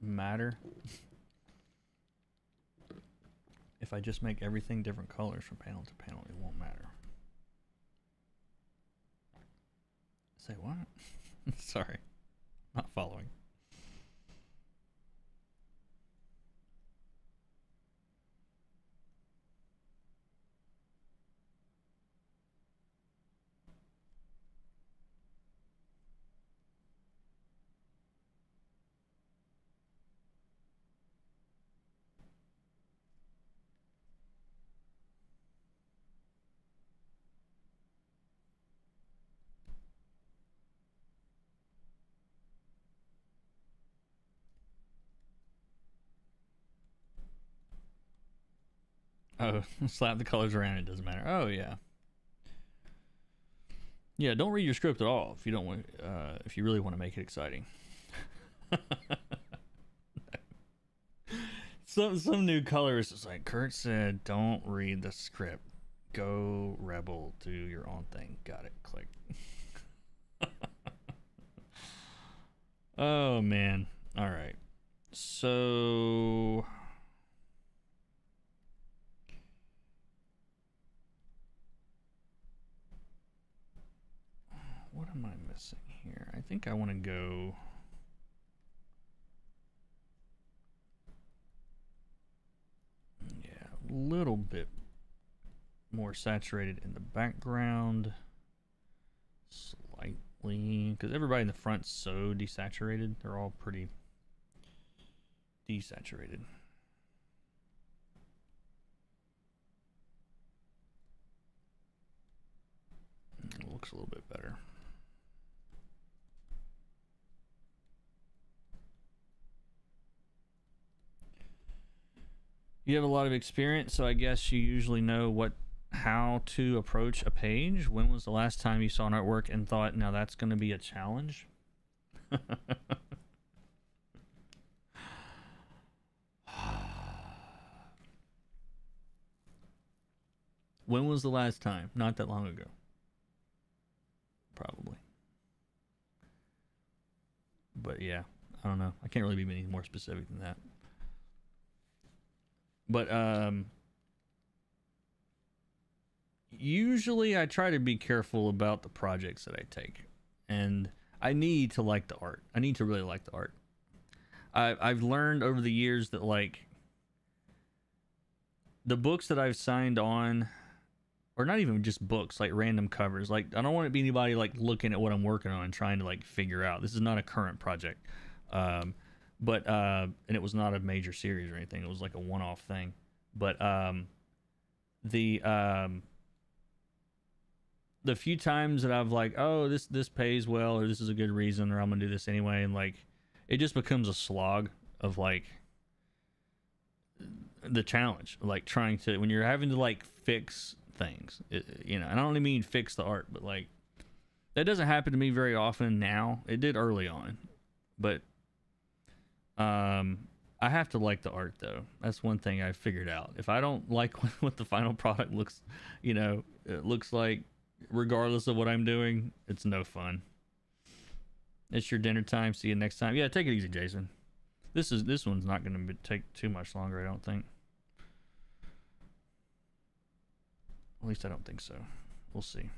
matter. if I just make everything different colors from panel to panel, it won't matter. Say what? Sorry. Not following. Oh, slap the colors around. It doesn't matter. Oh yeah. Yeah, don't read your script at all if you don't want. Uh, if you really want to make it exciting. some some new colors. It's like Kurt said, don't read the script. Go rebel, do your own thing. Got it. Click. oh man. All right. So here? I think I want to go yeah, a little bit more saturated in the background slightly because everybody in the front's so desaturated. They're all pretty desaturated. It looks a little bit better. You have a lot of experience, so I guess you usually know what how to approach a page. When was the last time you saw an artwork and thought, now that's going to be a challenge? when was the last time? Not that long ago. Probably. But yeah, I don't know. I can't really be any more specific than that. But um usually I try to be careful about the projects that I take. And I need to like the art. I need to really like the art. I I've learned over the years that like the books that I've signed on or not even just books, like random covers. Like I don't want to be anybody like looking at what I'm working on and trying to like figure out. This is not a current project. Um but uh and it was not a major series or anything. It was like a one-off thing. But um the um the few times that I've like, oh, this this pays well, or this is a good reason, or I'm gonna do this anyway, and like, it just becomes a slog of like the challenge, like trying to when you're having to like fix things, it, you know. And I don't mean fix the art, but like that doesn't happen to me very often now. It did early on, but um, I have to like the art though. That's one thing I figured out. If I don't like what the final product looks, you know, it looks like regardless of what I'm doing, it's no fun. It's your dinner time. See you next time. Yeah, take it easy, Jason. This is this one's not going to take too much longer, I don't think. At least I don't think so. We'll see.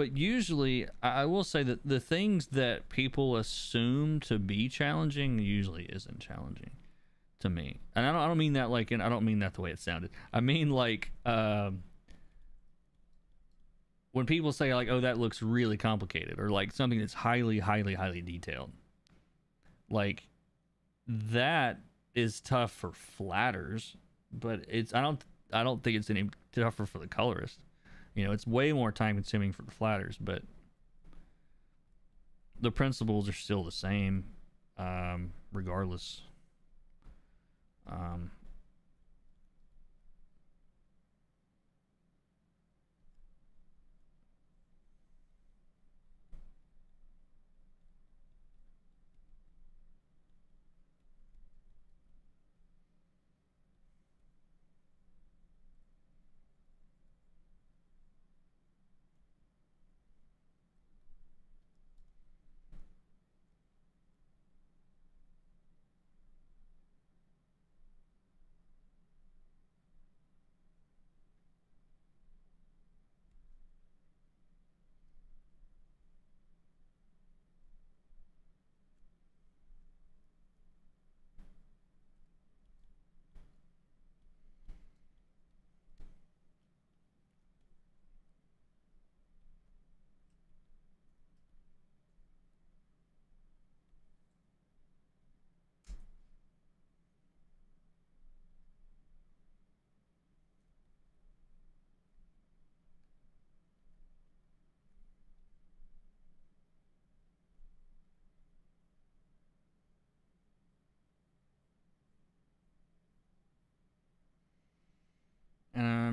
But usually, I will say that the things that people assume to be challenging usually isn't challenging to me. And I don't, I don't mean that like, and I don't mean that the way it sounded. I mean like, um, when people say like, "Oh, that looks really complicated," or like something that's highly, highly, highly detailed, like that is tough for flatters, but it's I don't I don't think it's any tougher for the colorist. You know, it's way more time consuming for the flatters, but the principles are still the same, um, regardless. Um,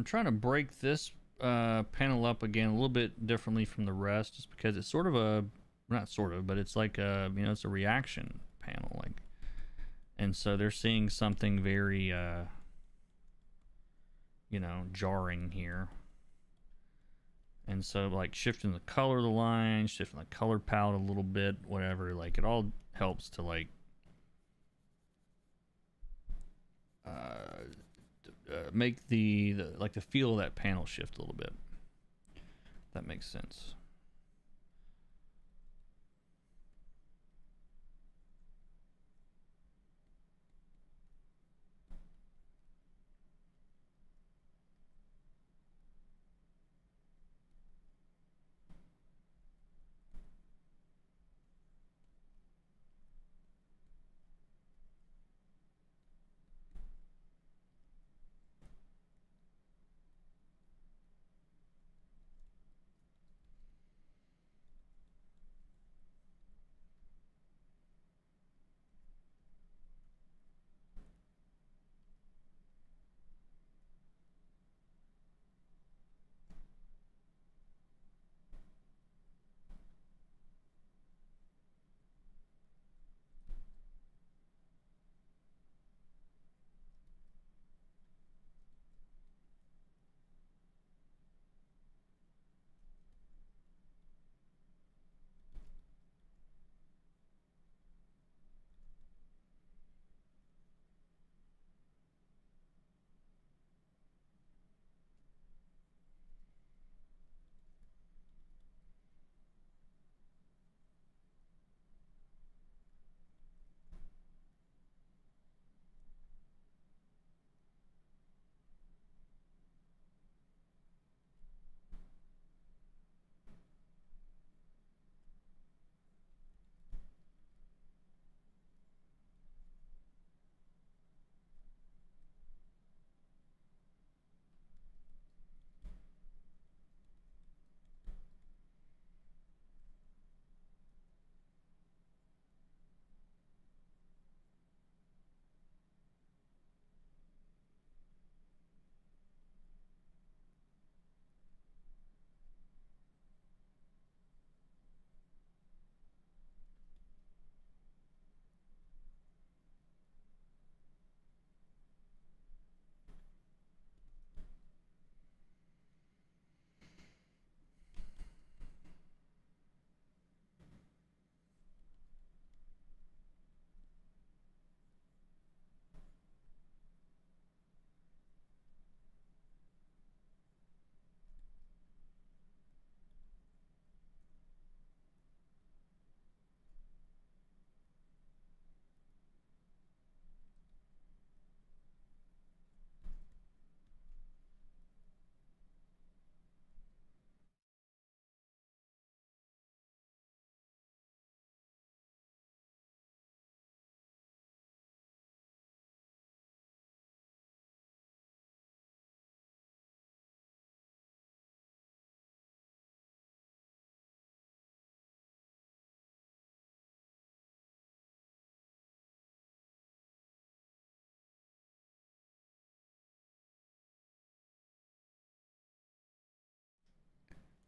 trying to break this uh, panel up again a little bit differently from the rest, just because it's sort of a not sort of, but it's like a you know it's a reaction panel, like, and so they're seeing something very uh, you know jarring here. And so like shifting the color of the line, shifting the color palette a little bit, whatever, like it all helps to like uh, uh, make the, the like the feel of that panel shift a little bit. That makes sense.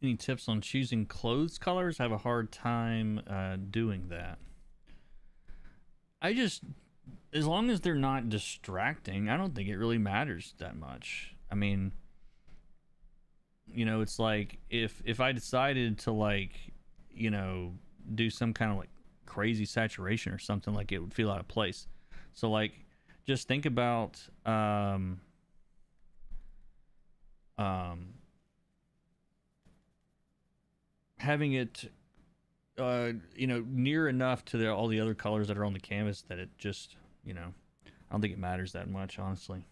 Any tips on choosing clothes colors? I have a hard time uh, doing that. I just, as long as they're not distracting, I don't think it really matters that much. I mean, you know, it's like if if I decided to like, you know, do some kind of like crazy saturation or something, like it would feel out of place. So like, just think about um, um, having it uh, you know near enough to the, all the other colors that are on the canvas that it just you know I don't think it matters that much honestly.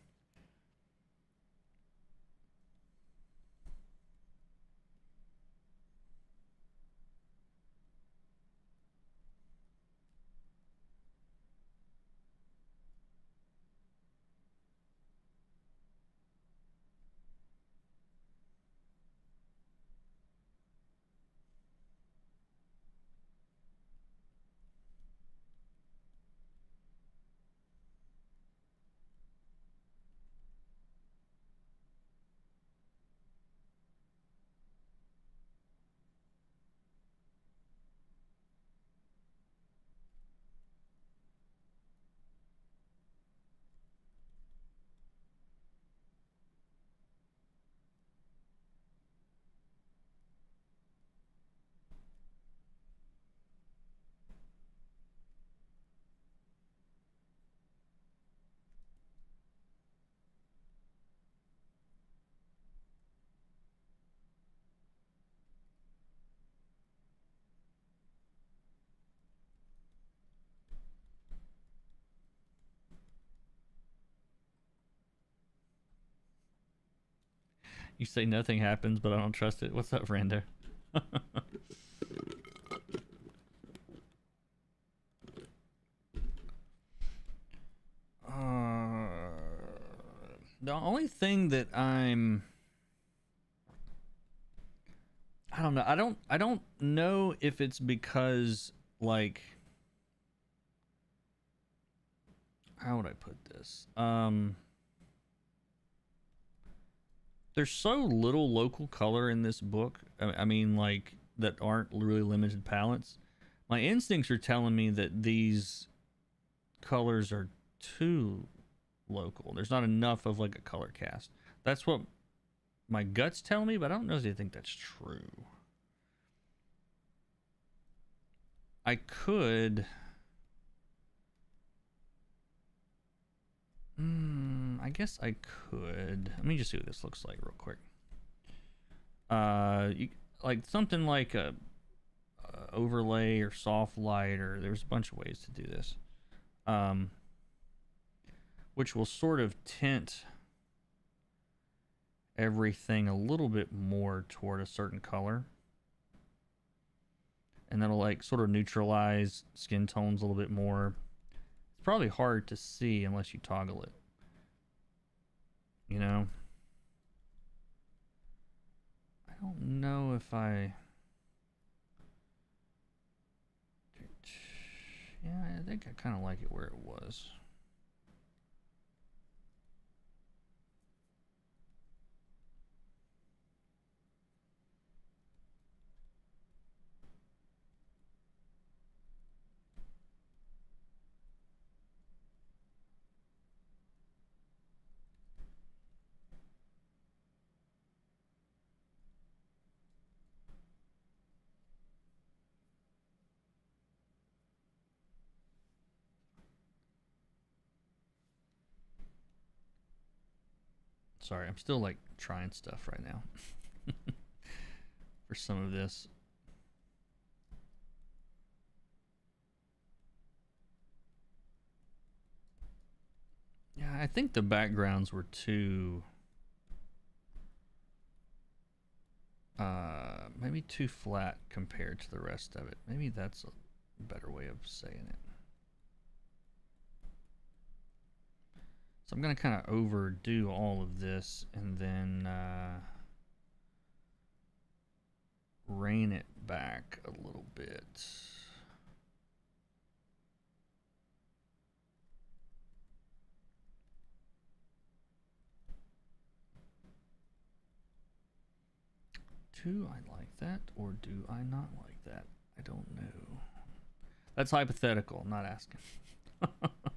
You say nothing happens, but I don't trust it. What's up, Rando? uh, the only thing that I'm I don't know. I don't I don't know if it's because like how would I put this? Um there's so little local color in this book. I mean like that aren't really limited palettes. My instincts are telling me that these colors are too local. There's not enough of like a color cast. That's what my guts tell me, but I don't know if I think that's true. I could. Mm, I guess I could. Let me just see what this looks like real quick. Uh, you, like something like a, a overlay or soft light, or there's a bunch of ways to do this. Um, which will sort of tint everything a little bit more toward a certain color. And that'll like sort of neutralize skin tones a little bit more. Probably hard to see unless you toggle it. You know? I don't know if I... Yeah, I think I kind of like it where it was. Sorry, I'm still like trying stuff right now for some of this. Yeah, I think the backgrounds were too uh maybe too flat compared to the rest of it. Maybe that's a better way of saying it. So I'm going to kind of overdo all of this and then uh, rein it back a little bit. Do I like that or do I not like that? I don't know. That's hypothetical. I'm not asking.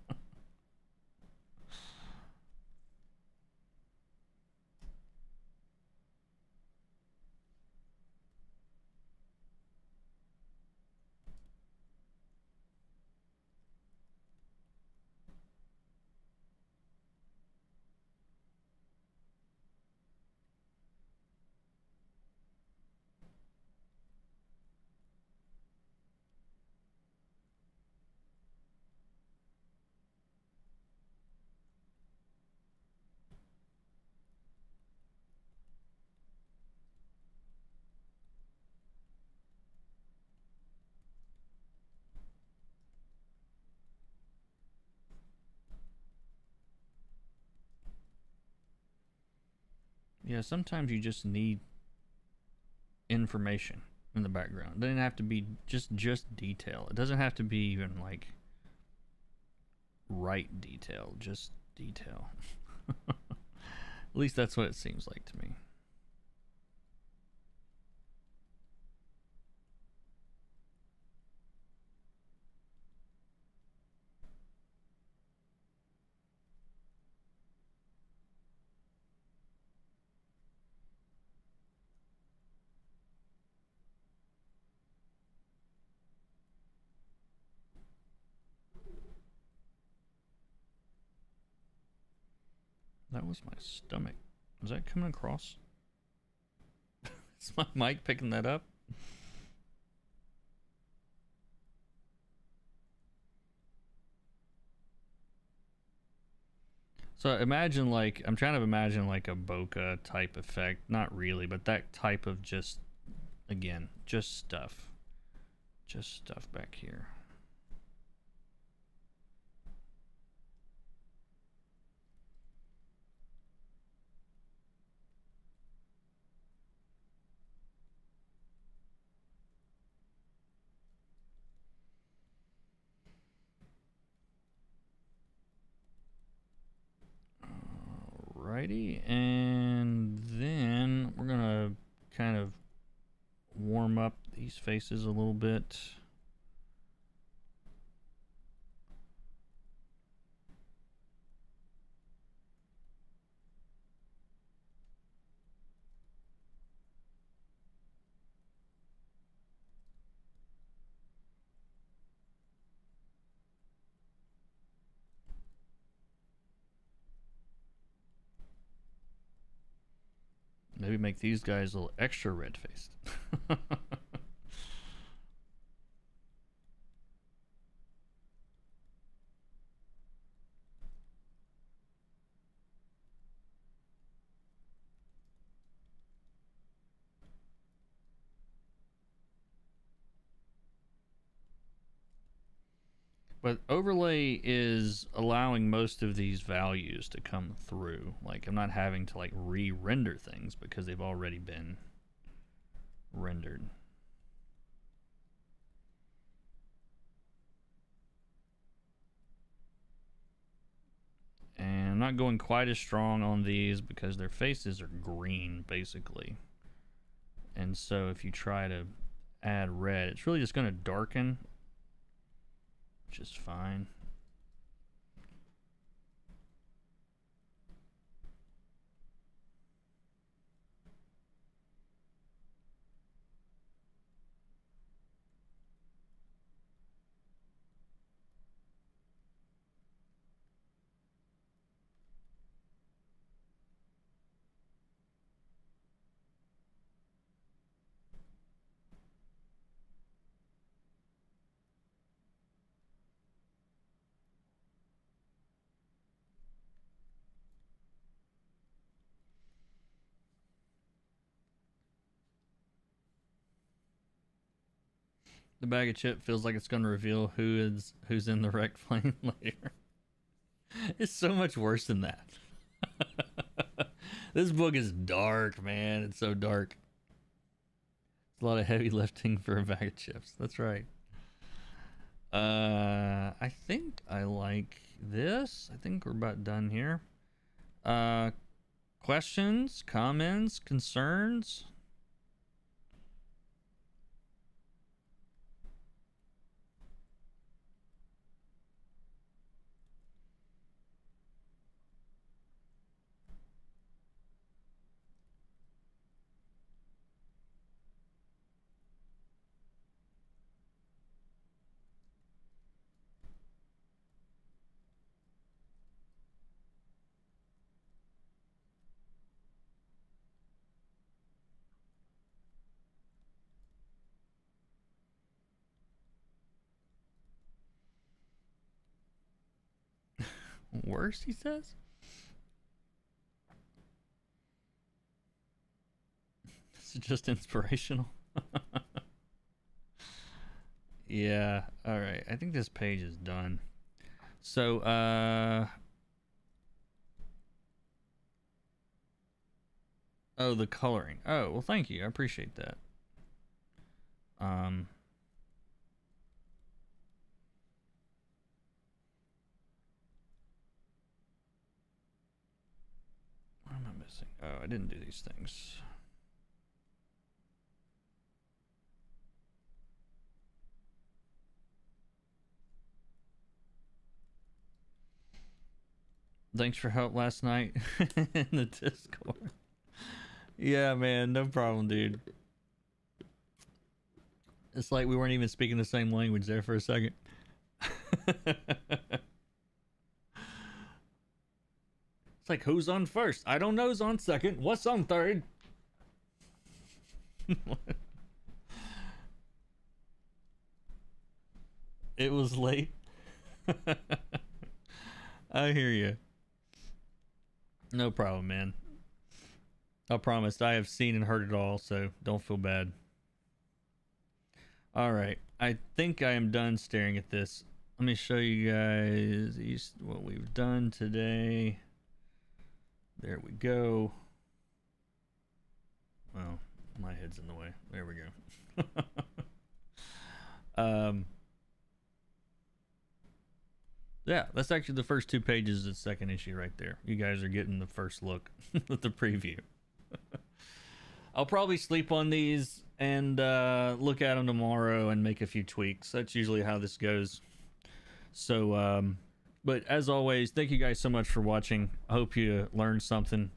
Yeah, sometimes you just need information in the background. It doesn't have to be just just detail. It doesn't have to be even like right detail, just detail. At least that's what it seems like to me. That was my stomach. Is that coming across? Is my mic picking that up? So imagine like I'm trying to imagine like a bokeh type effect. Not really, but that type of just again, just stuff. Just stuff back here. Alrighty, and then we're gonna kind of warm up these faces a little bit. Maybe make these guys a little extra red faced. But overlay is allowing most of these values to come through. Like I'm not having to like re-render things because they've already been rendered. And I'm not going quite as strong on these because their faces are green basically. And so if you try to add red, it's really just going to darken which is fine. The bag of chip feels like it's going to reveal who is who's in the wrecked plane later. It's so much worse than that. this book is dark, man. It's so dark. It's a lot of heavy lifting for a bag of chips. That's right. Uh, I think I like this. I think we're about done here. Uh, questions, comments, concerns? Worse, he says? This is just inspirational. yeah, alright. I think this page is done. So, uh... Oh, the coloring. Oh, well, thank you. I appreciate that. Um... Oh, I didn't do these things. Thanks for help last night in the Discord. Yeah, man, no problem, dude. It's like we weren't even speaking the same language there for a second. like who's on first? I don't know who's on second. What's on third? it was late. I hear you. No problem, man. I promised. I have seen and heard it all, so don't feel bad. All right. I think I am done staring at this. Let me show you guys what we've done today. There we go. Well, my head's in the way. There we go. um, yeah, that's actually the first two pages of the second issue right there. You guys are getting the first look at the preview. I'll probably sleep on these and uh, look at them tomorrow and make a few tweaks. That's usually how this goes. So, um, but as always, thank you guys so much for watching. I hope you learned something.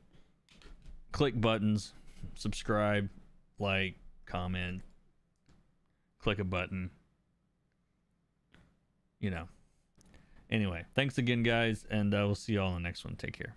Click buttons, subscribe, like, comment, click a button. You know. Anyway, thanks again, guys, and uh, we'll see you all in the next one. Take care.